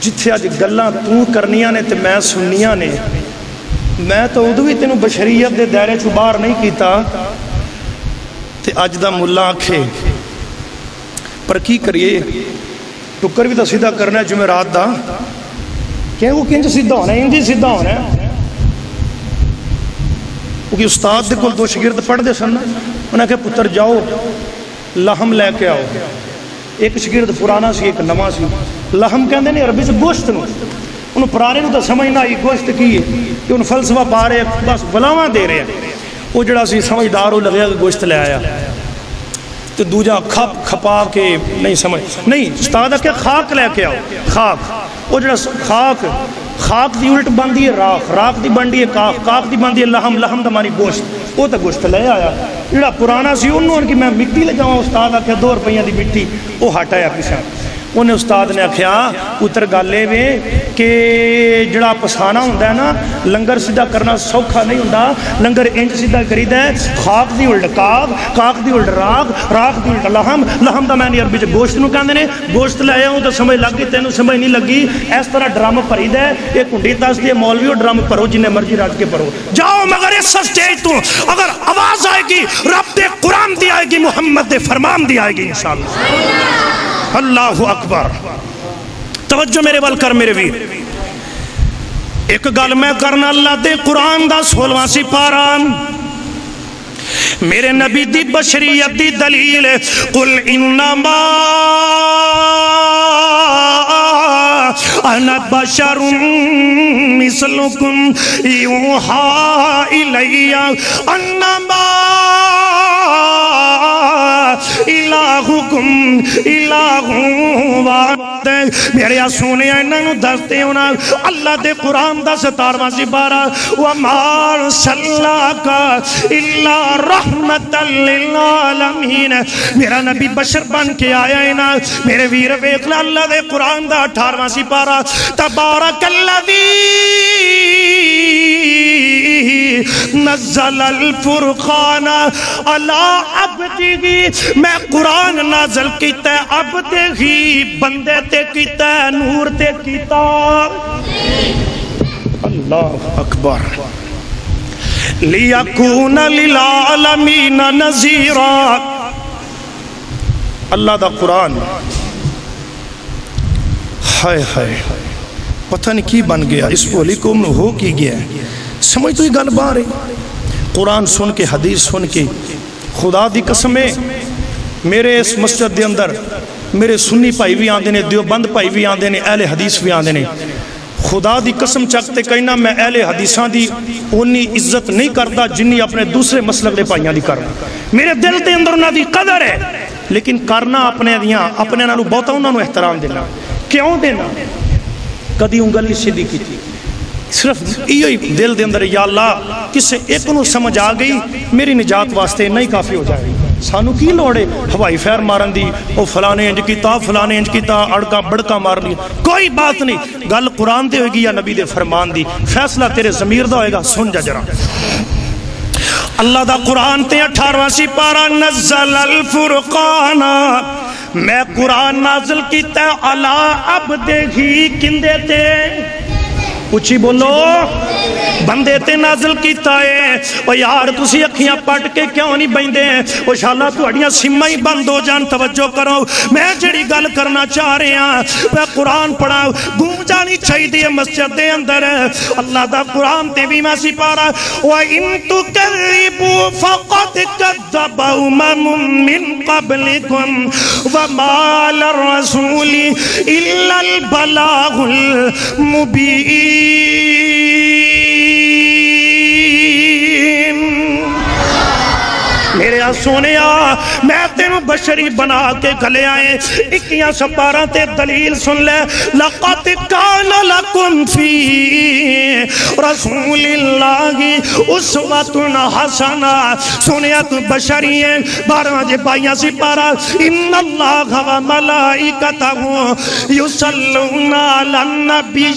جتھے اج گلاں تو کرنیاں نے تے میں سننیاں نے۔ میں تو ادو بھی تینوں بشریت دے دائرے چوں باہر نہیں کیتا۔ تے اج دا ملا آکھے۔ پر کی کریے؟ ٹکر بھی تو سیدھا کرنا ہے جمعرات دا۔ کہ وہ کنج سیدھا ہونا ہے انجی سیدھا ہونا ہے۔ کیونکہ استاد دے کول دو شگرد پڑھ دے سن انہوں نے کہا پتر جاؤ لہم لے کے آؤ۔ ایک شگرد پرانا سی، ایک نواں سی۔ لہم کہندے نے، عربی سے گوشت نو۔ انہوں پرانے نو تو سمجھ نہ آئی گوشت کی ہے؟ کہ انہوں فلسفہ پا رہے ہیں، بس بلاواں دے رہے ہیں۔ وہ جڑا سی سمجھدار ہو لگیا کہ گوشت لے آیا۔ تو دوجا کھپ کھپا کے نہیں سمجھ نہیں، استاد کہ خاک لے کے آؤ۔ خاک۔ وہ جڑا خاک خاک دی الٹ بندی ہے راک راک دی بندی ہے کاف کاف دی بندی ہے لہم لہم دا گوشت۔ وہ تو گوشت لے آیا۔ جڑا پرانا سی، انہوں ان کی میں مٹی لے جاؤں استاد آکھیا دو روپیہ دی مٹی۔ وہ ہٹ آیا پیچھا انہیں استاد نے آکھیا اتر گالے وے کہ جڑا پسانا ہوندہ ہے نا لنگر سیدھا کرنا سوکھا نہیں ہوندہ لنگر انج سیدھا کرید ہے خاک دی الٹ کاغ کاغ دی الٹ راگ راگ دی الٹ لہم لہم دا میں نے عربی جو گوشت نو کہندے نے گوشت لے آیا ہوں تو سمجھ لگ گئی تینوں سمجھ نہیں لگی اس طرح ڈرام پرید ہے ایک کنڈی تاس دیئے مولوی اور ڈرام پرو جنہیں مرضی راج کے پرو جاؤ مگر اس سسٹیج تو اگر آواز آئے گی رب دے قرآن دی آئے گی محمد دے فرمان دی آئے گی انشاءاللہ اللہ اللہ اکبر۔ توجہ میرے وال کر میرے ویر۔ ایک گل میں کرنا اللہ دے قرآن دا سولواں سی پاران میرے نبی دی بشریت دی دلیل قل انما انا بشر مثلکم یوحا الی انما الہکم الہ واحد ہے میرے سونے، انہاں نو دستے ہونا اللہ دے قرآن دا ستارواں سپارہ وما صلاک الا رحمت للعالمین میرا نبی بشر بن کے آیا ہے نا میرے ویر ویکھ اللہ دے قرآن دا 18واں سپارہ تبارک الذی نزل الفرقان علی عبدہ میں قرآن نازل کیتا ہے، عبدہ ہی بندے تے تے کیتا ہے، نور تے کیتا۔ اللہ اکبر۔ لیکون للعالمین نذیرا۔ اللہ دا قرآن۔ ہائے ہائے۔ پتہ نہیں کی بن گیا، اس بولی کو ہو کی گیا۔ ہے سمجھ تو یہ گل بار ہے۔ قرآن سن کے، حدیث سن کے۔ خدا دی قسمیں، میرے اس مسجد دے اندر میرے سنی پائی بھی آندے نے، دیوبند پائی بھی آندے نے، اہل حدیث بھی آندے نے۔ خدا دی قسم چکتے کہنا، میں اہل حدیثاں دی انی عزت نہیں کرتا جنی اپنے دوسرے مسلک دے پائیاں دی کرنا میرے دل دے اندر انہاں دی قدر ہے، لیکن کرنا اپنے دیاں، اپنے نالو بہتا انہاں نو احترام دینا۔ کیوں دینا؟ کدی انگل نہیں سیدھی کی تھی صرف یہ دل دے اندر یا اللہ، کسے ایک نو سمجھ آ گئی، میری نجات واسطے نہیں کافی ہو جائے گی سانو کی لوڑے ہوائی فیر مارن دی، او فلانے انج کیتا، فلانے انج کیتا، اڑکا بڑکا مار لی کوئی بات نہیں، گل قرآن دے ہوئے گی یا نبی دے فرمان دی۔ فیصلہ تیرے ضمیر دا ہوئے گا، سن جا جرا۔ اللہ دا قرآن تے اٹھارواں سی پارا نزل الفرقان۔ میں قرآن نازل کیتا علا عبد ہی کندے تے۔ اچھی بولو۔ بندے تے نازل کیتا ہے۔ او یار تسی اکھیاں پٹ کے کیوں نہیں بیندے ہیں او شاءاللہ تہاڈیاں سیماں ہی بند ہو جان توجہ کرو میں جڑی گل کرنا چاہ رہا ہاں میں قرآن پڑھا گونج جانی چاہیے مسجد دے اندر اللہ دا قرآن تے بھی میں سپارا وَإِن تُكَذِّبُوا فَقَدْ كَذَّبَ أُمَمٌ مِّن قَبْلِكُمْ وَمَا لِلرَّسُولِ إِلَّا الْبَلَاغُ الْمُبِينُ میرے سونے میں تینوں بشری بنا کے گلے آئے اکیاں سپارہ تے دلیل سن لے۔ لَقَدْ كَانَ لَكُمْ فِي رَسُولِ اللَّهِ اُسْوَةٌ حَسَنَةٌ سنیا تو بشری ہے بارہ جے بائیاں سپارہ۔ ان اللہ و ملائکتہ یسلون علی النبی۔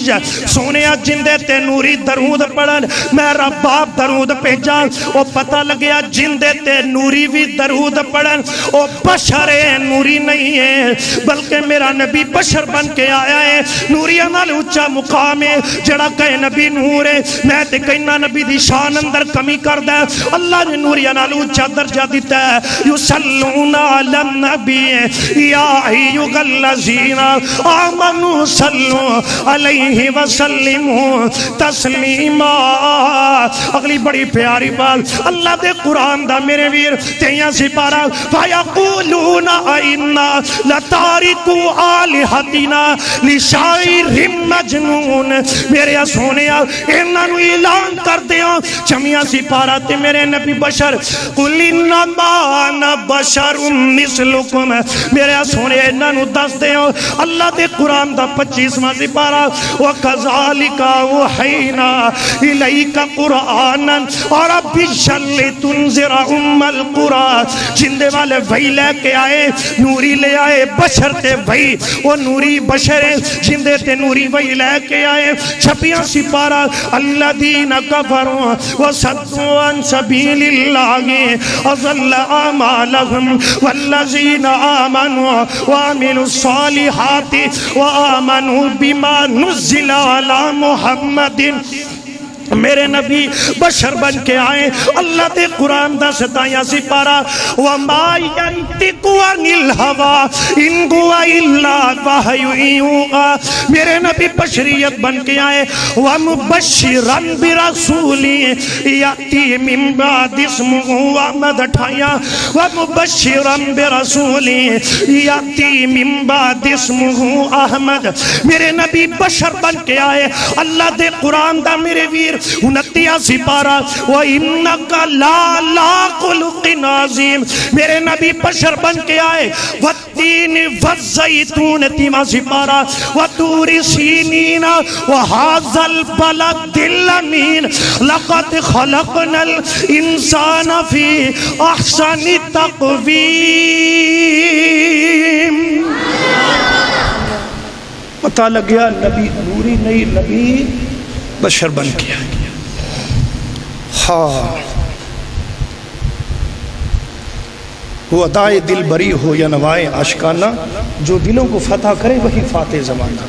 جندے تے نوری درود پڑھن۔ میرا باپ درود پہجا وہ پتہ لگیا جندے تے نوری نوری بھی درود پڑھن۔ او بشر ہے، نوری نہیں ہے، بلکہ میرا نبی بشر بن کے آیا ہے۔ نوری انال اچھا مقام ہے، جڑا کہے نبی نور ہے۔ میں تے کہنا نبی دی شان اندر کمی کر دے اللہ نے نوری انال اچھا درجہ دیتا ہے۔ یسلون علی النبی، یا ایوغ اللذین آمنوا صلو علیہ وسلموا تسلیما۔ اگلی بڑی پیاری بات، اللہ دے قرآن دا میرے ویر تیاں سپارا فَيَقُولُونَ اَئِنَّا لَتَارِكُوا آلِحَتِنَا لِشَائِرِمْ مَجْنُونَ میرے سونیا انہاں نو اعلان کر دیاں چمیاں سپارا تے میرے نبی بشر، قُلِ انَّمَا بَشَرٌ مِثْلُكُمْ میرے سونے انہاں نو دس دیاں اللہ دے قرآن دا پچیس ماں سپارا وَكَذَالِكَ وَحَيْنَا إِلَيْكَ قُرْآنًا عَرَبِّ شَلِّ تُنزِرَ أُمَّ القرآن۔ جندے والے وہی لے کے آئے، نوری لے آئے، بشر تے وہی وہ نوری بشر جندے تے نوری وہی لے کے آئے۔ چھپیاں سپارا اللہ دین کفروں وصدوا عن سبیل اللہ اضل آمالهم والذین آمنوا وعملوا الصالحات وآمنوا بما نزل على محمد۔ میرے نبی بشر بن کے آئے۔ اللہ دے قرآن دا ستایا سپارا وَمَا يَنْتِقُ عَنِ الْحَوَا إِنْ هُوَ إِلَّا وَحْيٌ میرے نبی بشریت بن کے آئے۔ وَمُبَشِّرًا بِرَسُولِ يَأْتِي مِن بَعْدِ اسْمُهُ احمد اٹھایا وَمُبَشِّرًا بِرَسُولِ يَأْتِي مِن بَعْدِ اسْمُهُ احمد میرے نبی بشر بن کے آئے۔ اللہ دے قرآن دا میرے ویر انتیا سپارہ، وَإِنَّكَ لَا لَا خُلُقٍ عَظِيمٍ۔ میرے نبی بشر بن کے آئے، وَالتِّينِ وَالزَّيْتُونِ تیمہ سپارہ وَتُورِ سِينِينَ وَهَذَا الْبَلَدِ الْأَمِينَ۔ لَقَدْ خَلَقْنَا الْإِنسَانَ فِي أَحْسَنِ تَقْوِيمٍ۔ پتہ لگ گیا، نبی نوری نہیں نبی۔ بشر بن گیا ہاں۔ وہ ادائے دل بری ہو یا نوائے عاشقانہ جو دلوں کو فتح کرے وہی فاتح زمانہ۔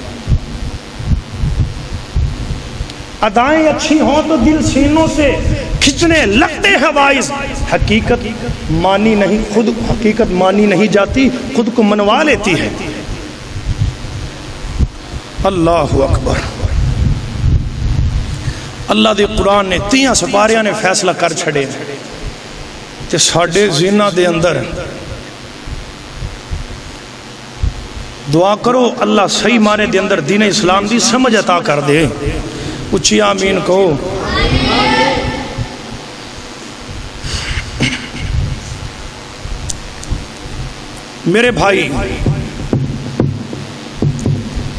ادائیں اچھی ہوں تو دل سینوں سے کھچنے لگتے ہیں وائز۔ حقیقت مانی نہیں، خود حقیقت مانی نہیں جاتی، خود کو منوا لیتی ہے۔ اللہ اکبر۔ اللہ دے قرآن نے تیاں سپاریاں نے فیصلہ کر چھڑے کہ ساڑھے زینہ دے اندر دعا کرو اللہ صحیح مانے دے اندر دین اسلام دی سمجھ عطا کر دے۔ اچھی آمین کہو۔ میرے بھائی،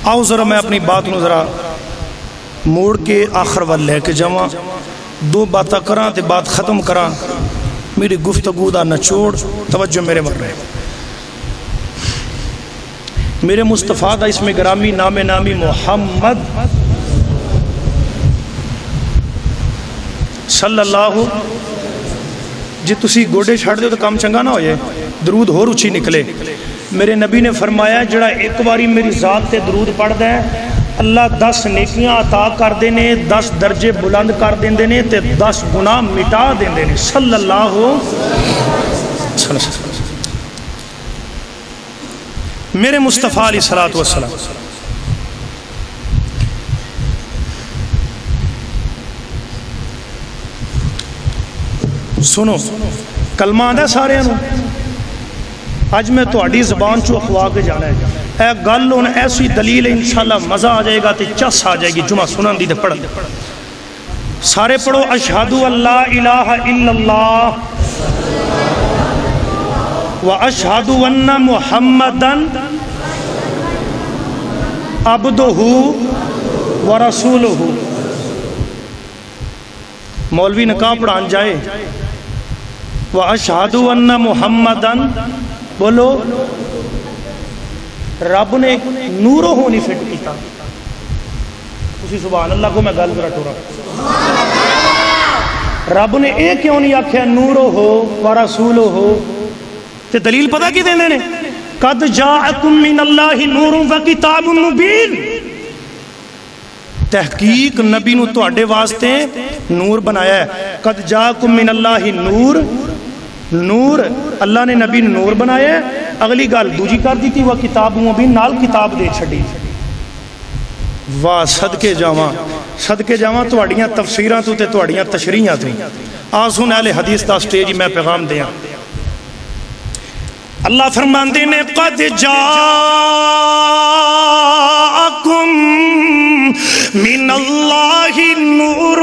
آؤ ذرا میں اپنی بات نو ذرا موڑ کے آخر وال لے کے جاواں۔ دو باتاں کراں تے بات ختم کراں۔ میری گفتگو دا نچوڑ توجہ میرے مر رہے میرے مصطفیٰ دا اس میں گرامی نام نامی محمد صلی اللہ۔ جی تسی گوڑے چھڑ دے تو کام چنگا نہ ہوئے۔ درود ہو روچی نکلے۔ میرے نبی نے فرمایا، جڑا ایک باری میری ذات تے درود پڑھ دے اللہ دس نیکیاں عطا کر دینے، دس درجے بلند کر دیندے نے تے دس گناہ مٹا دیندے نے۔ صلی اللہ صلی میرے مصطفیٰ علیہ الصلوۃ والسلام۔ سنو، کلمہ آدھا سارے انہوں اج میں تو اڈی زبان چو اخوا کے جانا ہے۔ اے گل ان ایسی دلیل ہے، انشاءاللہ مزہ آ جائے گا تے چس آ جائے گی جمعہ سنن دی تے پڑھ سارے پڑھو، اشہدو اللہ الہ الا اللہ و اشہدو ان محمدن عبدہو و رسولہو۔ مولوی نے کہاں پڑھان جائے؟ و اشہدو ان محمدن بولو۔ رب نے نور ہونی فٹ کیتا۔ اسی سبحان اللہ کو میں گل کرا ٹورا رب نے اے کیوں نہیں آکھیا نور ہو و رسول ہو؟ تے دلیل پتہ کی دیندے نے؟ قد جاءکم من اللہ نور و کتاب مبین۔ تحقیق نبی نو تواڈے واسطے نور بنایا ہے۔ قد جاءکم من اللہ نور۔ نور اللہ نے نبی نور بنایا ہے۔ اگلی گل دوجی کر دی وہ کتاب مبین نال کتاب دے چھڑی واہ، صدقے جاواں صدقے جاواں، تواڈیاں تفسیراں تو تے تواڈیاں تشریحاں تو۔ آ اہل حدیث دا سٹیج میں پیغام دیا۔ اللہ فرماندے نے، قد جاءکم من اللہ نور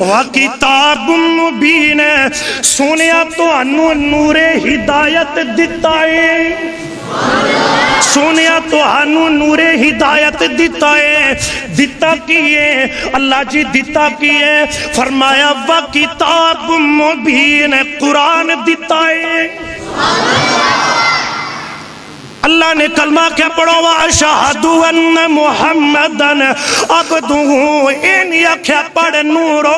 و کتاب مبین سونیا تو انو نور ہدایت دیتا ہے سونیا تو انو نور ہدایت دیتا ہے دیتا کیے اللہ جی دیتا کیے فرمایا و کتاب مبین قرآن دیتا ہے اللہ نے کلمہ کیا پڑھو، وَأَشَهَدُ أَنَّ مُحَمَّدًا عَبْدُهُ این یکھیا پڑھ نورو،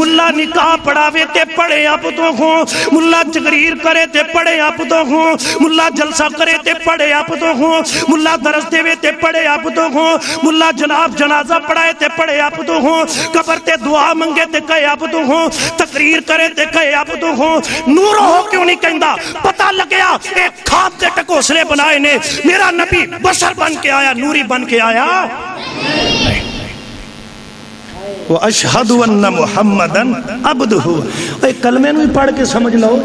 ملا نکاح پڑھاوے تے پڑھے عبدو ہوں ملا تقریر کرے تے پڑھے عبدو ہوں ملا جلسہ کرے تے پڑھے عبدو ہوں ملا درس دے تے پڑھے عبدو ہوں ملا جناب جنازہ پڑھائے تے پڑھے عبدو ہوں قبر تے دعا منگے تے کہے عبدو ہوں تقریر کرے تے کہے عبدو ہوں نورو ہو کیوں نہیں کہندہ پتہ لگیا، ایک کھاب دے ٹکوسلے بنائے نے، میرا نبی بسر بن کے آیا، نوری بن کے آیا۔ وَأَشْحَدُ وَنَّ مُحَمَّدًا عَبْدُهُ۔ اے کلمہ نوی پڑھ کے سمجھ لو۔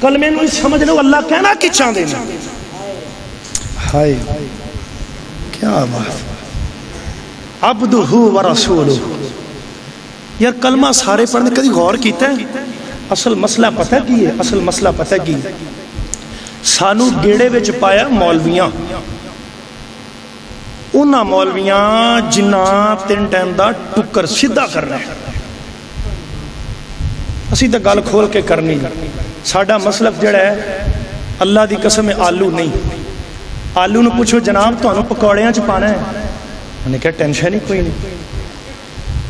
کلمہ نوی سمجھ لو، اللہ کہنا کی چاندے میں ہائے، کیا بات۔ عبدہو و رسول یار کلمہ سارے پڑھنے کدھی غور کیتا ہے؟ اصل مسئلہ پتہ کی ہے؟ اصل مسئلہ پتہ کی ہے؟ ਸਾਨੂੰ ਗੇੜੇ ਵਿੱਚ ਪਾਇਆ ਮੌਲਵੀਆਂ। ਉਹਨਾਂ ਮੌਲਵੀਆਂ ਜਿਨ੍ਹਾਂ ਤਿੰਨ ਟਾਈਮ ਦਾ ਟੁੱਕਰ ਸਿੱਧਾ ਕਰਨਾ ਅਸੀਂ ਤਾਂ ਗੱਲ ਖੋਲ ਕੇ ਕਰਨੀ ਸਾਡਾ ਮਸਲਕ ਜਿਹੜਾ ਹੈ ਅੱਲਾ ਦੀ ਕਸਮ ਹੈ, ਆਲੂ ਨਹੀਂ। ਆਲੂ ਨੂੰ ਪੁੱਛੋ, ਜਨਾਬ, ਤੁਹਾਨੂੰ ਪਕੌੜਿਆਂ 'ਚ ਪਾਣਾ ਹੈ? ਉਹਨੇ ਕਿਹਾ, ਟੈਨਸ਼ਨ ਹੀ ਕੋਈ ਨਹੀਂ।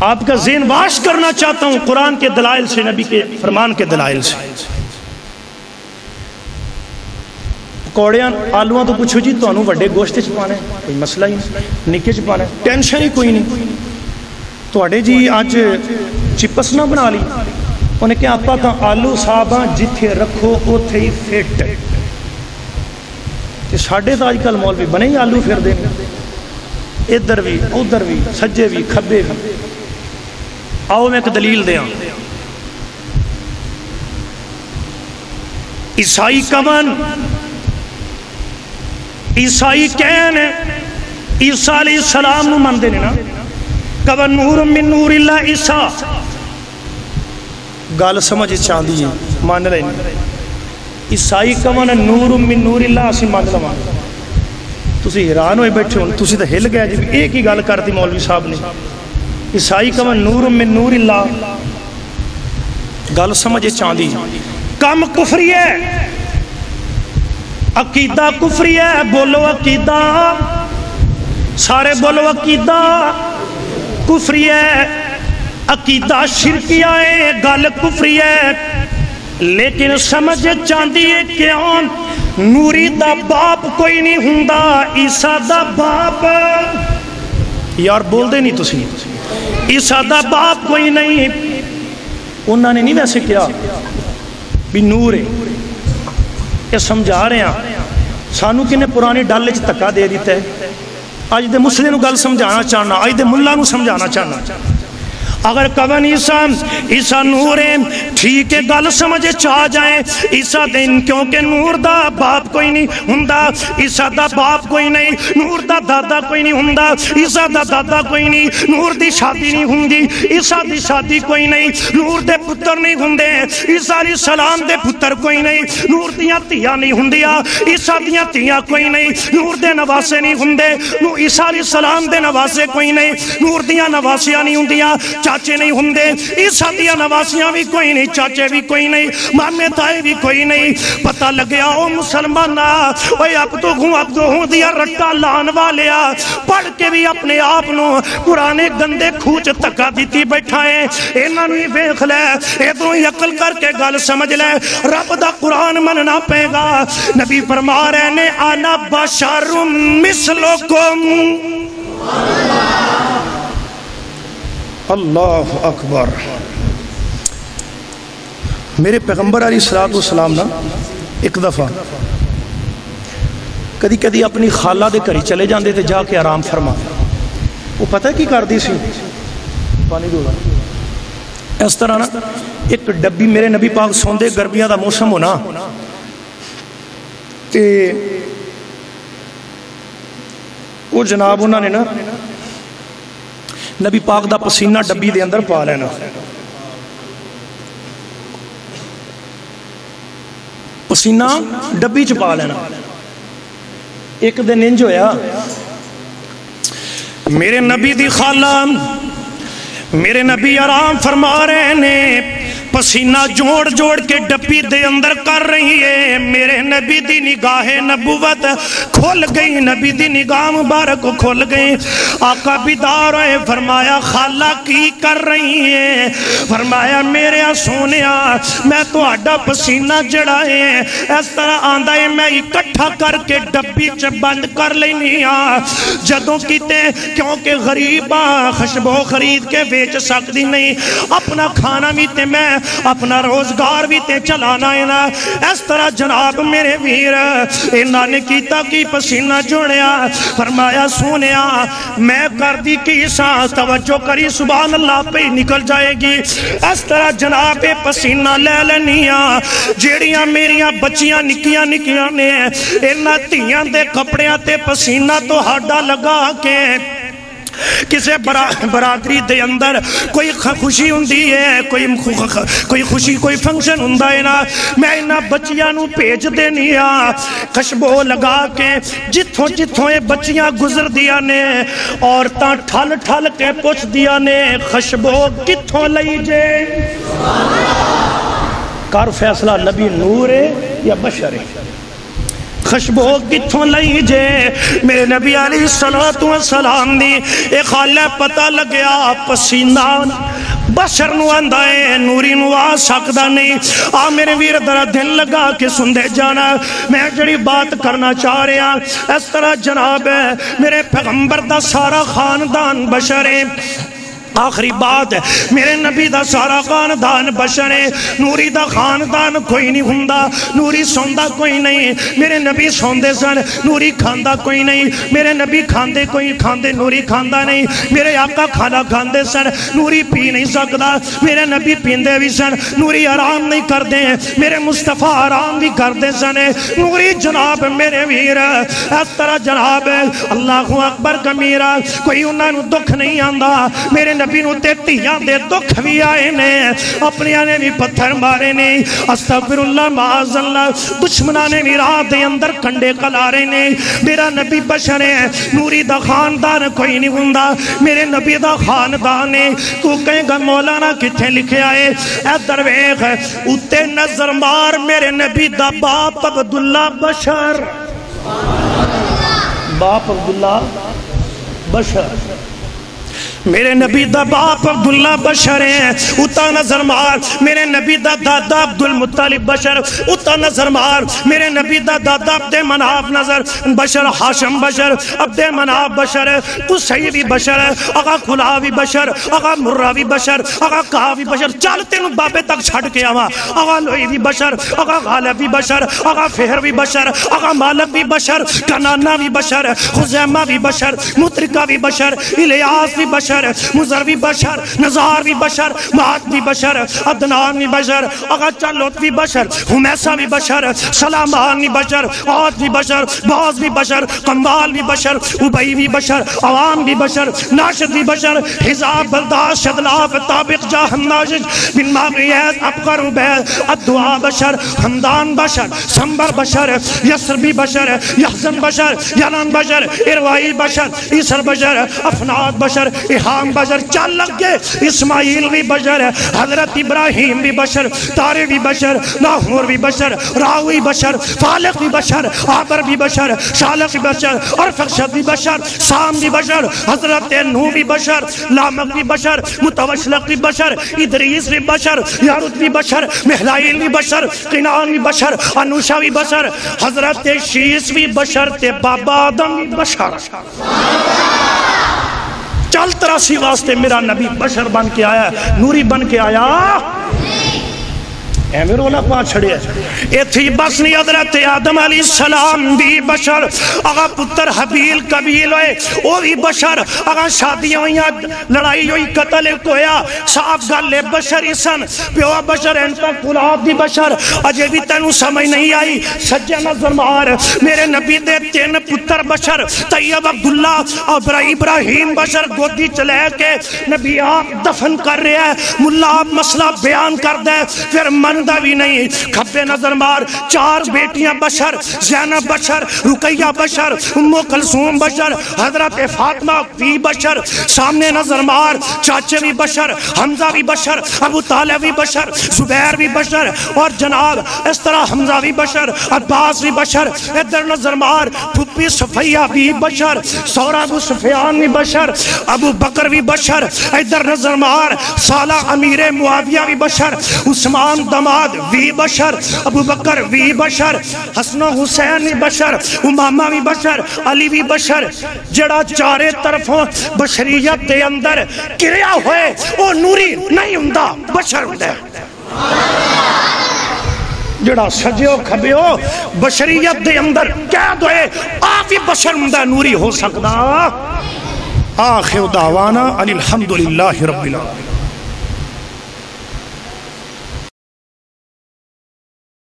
آپ کا ذہن واش کرنا چاہتا ہوں قرآن کے دلائل سے، نبی کے فرمان کے دلائل سے۔ کوڑیاں آلوان تو پوچھو جی تو انہوں وڈے گوشتے چپانے ہیں کوئی مسئلہ ہی نہیں۔ نکے چپانے ہیں ٹینشن ہی کوئی نہیں۔ تو تھوڑے جی آج چپس نہ بنا لی۔ انہیں کہ آپ کا آلو صاحبہ جتھے رکھو، اوتھے ہی فیٹ کہ ساڑے تا آج کل مول بھی بنے ہی آلو پھر دیں ادھر بھی ادھر بھی، سجے بھی، کھبے بھی۔ آؤ میں ایک دلیل دیا۔ عیسائی کمن، عیسائی کہن عیسا علیہ السلام نو منتے نے نا۔ کبن نور من نور اللہ عیسا گل سمجھ چاہتی ہے، مان لیں عیسائی کمن نور من نور اللہ اسی مان لوا تسی حیران ہوئے بیٹھے ہو تسی تو ہل گیا جی۔ یہ کی گل کرتی مولوی صاحب نے۔ عیسائی کا نور من نور اللہ۔ گل سمجھے چاندی کم کفری ہے۔ عقیدہ کفری ہے۔ بولو عقیدہ۔ سارے بولو عقیدہ۔ کفری ہے۔ عقیدہ شرکی آئے گل کفری ہے۔ لیکن سمجھے چاندی ہے کیون نوری دا باپ کوئی نہیں ہوں دا عیسیٰ دا باپ۔ یار بول دے نہیں تسی۔ عیسیٰ دا باپ کوئی نہیں۔ انہوں نے نہیں ویسے کیا بھی نور ہے۔ یہ سمجھا رہے ہیں۔ سانو کنے پرانی ڈالے چ دکا دے دیتا ہے۔ اج دے مسئلے نو گل سمجھانا چاہنا اج دے ملہ نو سمجھانا چاہنا۔ اگر کون عیسیٰ عیسیٰ نور ہے، ٹھیک ہے، گل سمجھے چاہ جائیں عیسیٰ دین کیونکہ نور دا باپ کوئی نہیں ہندہ عیسیٰ دا باپ کوئی نہیں، نور دا دادا کوئی نہیں ہندہ عیسیٰ دا دادا کوئی نہیں، نور دی شادی نہیں ہندی عیسیٰ دی شادی کوئی نہیں، نور دے پتر نہیں ہندے عیسیٰ علیہ السلام دے پتر کوئی نہیں، نور دیاں تیاں نہیں ہندیا عیسیٰ دیاں تیاں کوئی نہیں، نور دے نواسے نہیں ہندے عیسیٰ علیہ السلام دے نواسے کوئی نہیں، نور دیاں نواسیاں نہیں ہوندیاں چاچے نہیں ہندے اس عیسیٰ دیا نواسیاں بھی کوئی نہیں چاچے بھی کوئی نہیں مامے تائے بھی کوئی نہیں پتہ لگیا او مسلمان اوے اب تو ہوں اب تو ہوں دیا رٹا لان والیا پڑھ کے بھی اپنے آپ نو پرانے گندے کھوچ تکا دیتی بیٹھائیں اینا نہیں بیخ لے اے تو یقل کر کے گل سمجھ لے رب دا قرآن مننا پے گا نبی فرما رہنے آنا بشار مثلکم اللہ اللہ اکبر۔ میرے پیغمبر علی سلاط والسلام نا، ایک دفعہ کدی کدی اپنی خالہ دے گھر چلے جاندے تے جا کے آرام فرما۔ وہ پتہ کی کرتی سی؟ پانی دو اس طرح نا، ایک ڈبی میرے نبی پاک سوندے گرمیاں دا موسم ہونا۔ تے وہ جناب انہوں نے نا نبی پاک دا پسینہ ڈبی دے اندر پا لینا۔ پسینہ ڈبی چ پا لینا۔ ایک دن انج ہویا۔ میرے نبی دی خالہ میرے نبی آرام فرما رہے نے، پسینہ جوڑ جوڑ کے ڈبی دے اندر کر رہی ہے۔ میرے نبی دی نگاہ نبوت کھول گئی۔ نبی دی نگاہ مبارک کھول گئی۔ آقا بیدار ہے فرمایا، خالہ کی کر رہی ہے؟ فرمایا، میرے سونیا، میں تو آڈا پسینہ جڑائے اس طرح آندہ ہے، میں اکٹھا کر کے ڈبی چھ بند کر لینی آ ہاں۔ جدوں کیتے، کیونکہ غریبا خشبو خرید کے ویچ سکتی نہیں۔ اپنا کھانا بھی تے میں، اپنا روزگار بھی تے چلانا ہے نا۔ اس طرح جناب میرے ویر انہاں نے کیتا کی پسینہ جوڑیا، فرمایا سونیا، میں کر دی کی سانس توجہ کری، سبحان اللہ، پہ نکل جائے گی۔ اس طرح جناب پسینہ لے لنیا جیڑیاں میریاں بچیاں نکیاں نکیاں نے انہاں تیاں دے کپڑیاں تے پسینہ تو ہاڈا لگا کے کسے برادری دے اندر کوئی خوشی ہوندی ہے، کوئی کوئی خوشی، کوئی فنکشن ہوندا ہے نا، میں انہاں بچیاں نو بھیج دینی آ خشبو لگا کے جتھوں جتھوں اے بچیاں گزر دیا نے، عورتاں ٹھل ٹھل کے پوچھ دیا نے خشبو کتھوں لئی جے؟ کر فیصلہ نبی نور ہے یا بشر ہے؟ خشبو کتھوں لئی جے؟ میرے نبی علیہ السلام دی ایک خالہ پتہ لگیا پسینہ۔ بشر نو آندہ ہے نوری نو آ سکتا نہیں۔ آ میرے ویر درہ دل لگا کے سندے جانا۔ میں جڑی بات کرنا چاہ رہے ہیں اس طرح جناب ہے، میرے پیغمبر دا سارا خاندان بشر ہے۔ آخری بات ہے میرے نبی دا سارا خاندان بشر ہے، نوری دا خاندان کوئی نہیں ہوندا، نوری سوندا کوئی نہیں، میرے نبی سوندے سن، نوری کھاندا کوئی نہیں، میرے نبی کھاندے کوئی کھاندے، نوری کھاندا نہیں، میرے آقا کھانا کھاندے سن، نوری پی نہیں سکدا، میرے نبی پیندے بھی سن، نوری آرام نہیں کردے، میرے مصطفیٰ آرام بھی کردے سن، نوری جناب میرے ویر، اس طرح جناب، اللہ اکبر کمیرہ کوئی انہاں نو دکھ نہیں آندا، میرے نبی نبی نو تے تیاں دے دکھ بھی آئے نے اپنی آنے بھی پتھر مارے نے استغفر اللہ معاذ اللہ دشمنہ نے بھی راہ دے اندر کنڈے کلارے نے۔ میرا نبی بشر ہے، نوری دا خاندان کوئی نہیں ہوندا۔ میرے نبی دا خاندان ہے، تو کہیں گا مولانا کتھے لکھے آئے؟ اے درویخ اتے نظر مار میرے نبی دا باپ عبداللہ بشر۔ باپ عبداللہ بشر۔ میرے نبی دا باپ عبداللہ بشر ہیں اتا نظر مار میرے نبی دا دادا عبد المطالب بشر اتا نظر مار میرے نبی دا دادا عبد مناف نظر بشر حاشم بشر عبد مناف بشر قصی بھی بشر اگا کھلا بھی بشر اگا مرہ بھی بشر اگا کہا بھی بشر چالتے نو بابے تک چھڑ کے آوا اگا لوئی بھی بشر اگا غالب بھی بشر اگا فہر بھی بشر اگا مالک بھی بشر کنانا بھی بشر خزیمہ بھی بشر مترکہ بھی بشر الیاس بھی بشر بشر مزر بھی بشر نظار بھی بشر مات بھی بشر عدنان بھی بشر اگا چلوت بھی بشر ہمیسہ بھی بشر سلامان بھی بشر عود بھی بشر باز بھی بشر قمبال بھی بشر عبی بھی بشر عوام بھی بشر ناشد بھی بشر حضاب بلداز شدلاف تابق جاہم ناشد بن ماغیت ابقر عبید الدعا بشر حمدان بشر سمبر بشر یسر بھی بشر یحزن بشر یلان بشر اروائی بشر عیسر بشر افناد بشر احام بشر چل لگ گئے اسماعیل بھی بشر ہے حضرت ابراہیم بھی بشر تارے بھی بشر ناہور بھی بشر راوی بشر فالق بھی بشر آبر بھی بشر شالق بھی بشر اور فقشد بھی بشر سام بھی بشر حضرت نو بھی بشر لامق بھی بشر متوشلق بھی بشر ادریس بھی بشر یارت بھی بشر محلائل بھی بشر قنان بھی بشر انوشا بھی بشر حضرت شیس بھی بشر تے بابا آدم بھی بشر چل تراسی واسطے میرا نبی بشر بن کے آیا نوری بن کے آیا۔ اے میرے رولا پاں چھڑے اے تھی بس نہیں حضرت آدم علیہ السلام بھی بشر، اگا پتر حبیل قبیل ہوئے، او بھی بشر، اگا شادیاں ہوئی لڑائی ہوئی، قتل کویا صاف گلے بشر اسن پیو بشر انتا کلاب بھی بشر۔ اجے بھی تینو سمجھ نہیں آئی۔ سجے نظر مار۔ میرے نبی دے تین پتر بشر، طیب عبداللہ اور ابراہیم بشر گودی چلے کے نبی آپ دفن کر رہے ہیں، ملا آپ مسئلہ بیان کر دے۔ پھر من بندہ بھی نہیں۔ کھبے نظر مار۔ چار بیٹیاں بشر، زینب بشر رکیہ بشر امو کلسوم بشر، حضرت فاطمہ بھی بشر۔ سامنے نظر مار۔ چاچے بھی بشر، حمزہ بھی بشر، ابو طالب بھی بشر، زبیر بھی بشر اور جناب اس طرح حمزہ بھی بشر، عباس بھی بشر۔ ادھر نظر مار۔ پھپی صفیہ بھی بشر، سورہ ابو سفیان بھی بشر، ابو بکر بھی بشر۔ ادھر نظر مار۔ سالہ امیر معاویہ بھی بشر۔ عثمان دمار دماد وی بشر ابو بکر وی بشر حسن و حسین وی بشر امامہ وی بشر علی وی بشر جڑا چارے طرفوں بشریت دے اندر کریا ہوئے، او نوری نہیں ہندہ بشر ہندہ جڑا سجیو، کھبیو، بشریت دے اندر قید ہوئے، آپ ہی بشر اندر نوری ہو سکتا آخر دعوانا الحمدللہ رب العالمین۔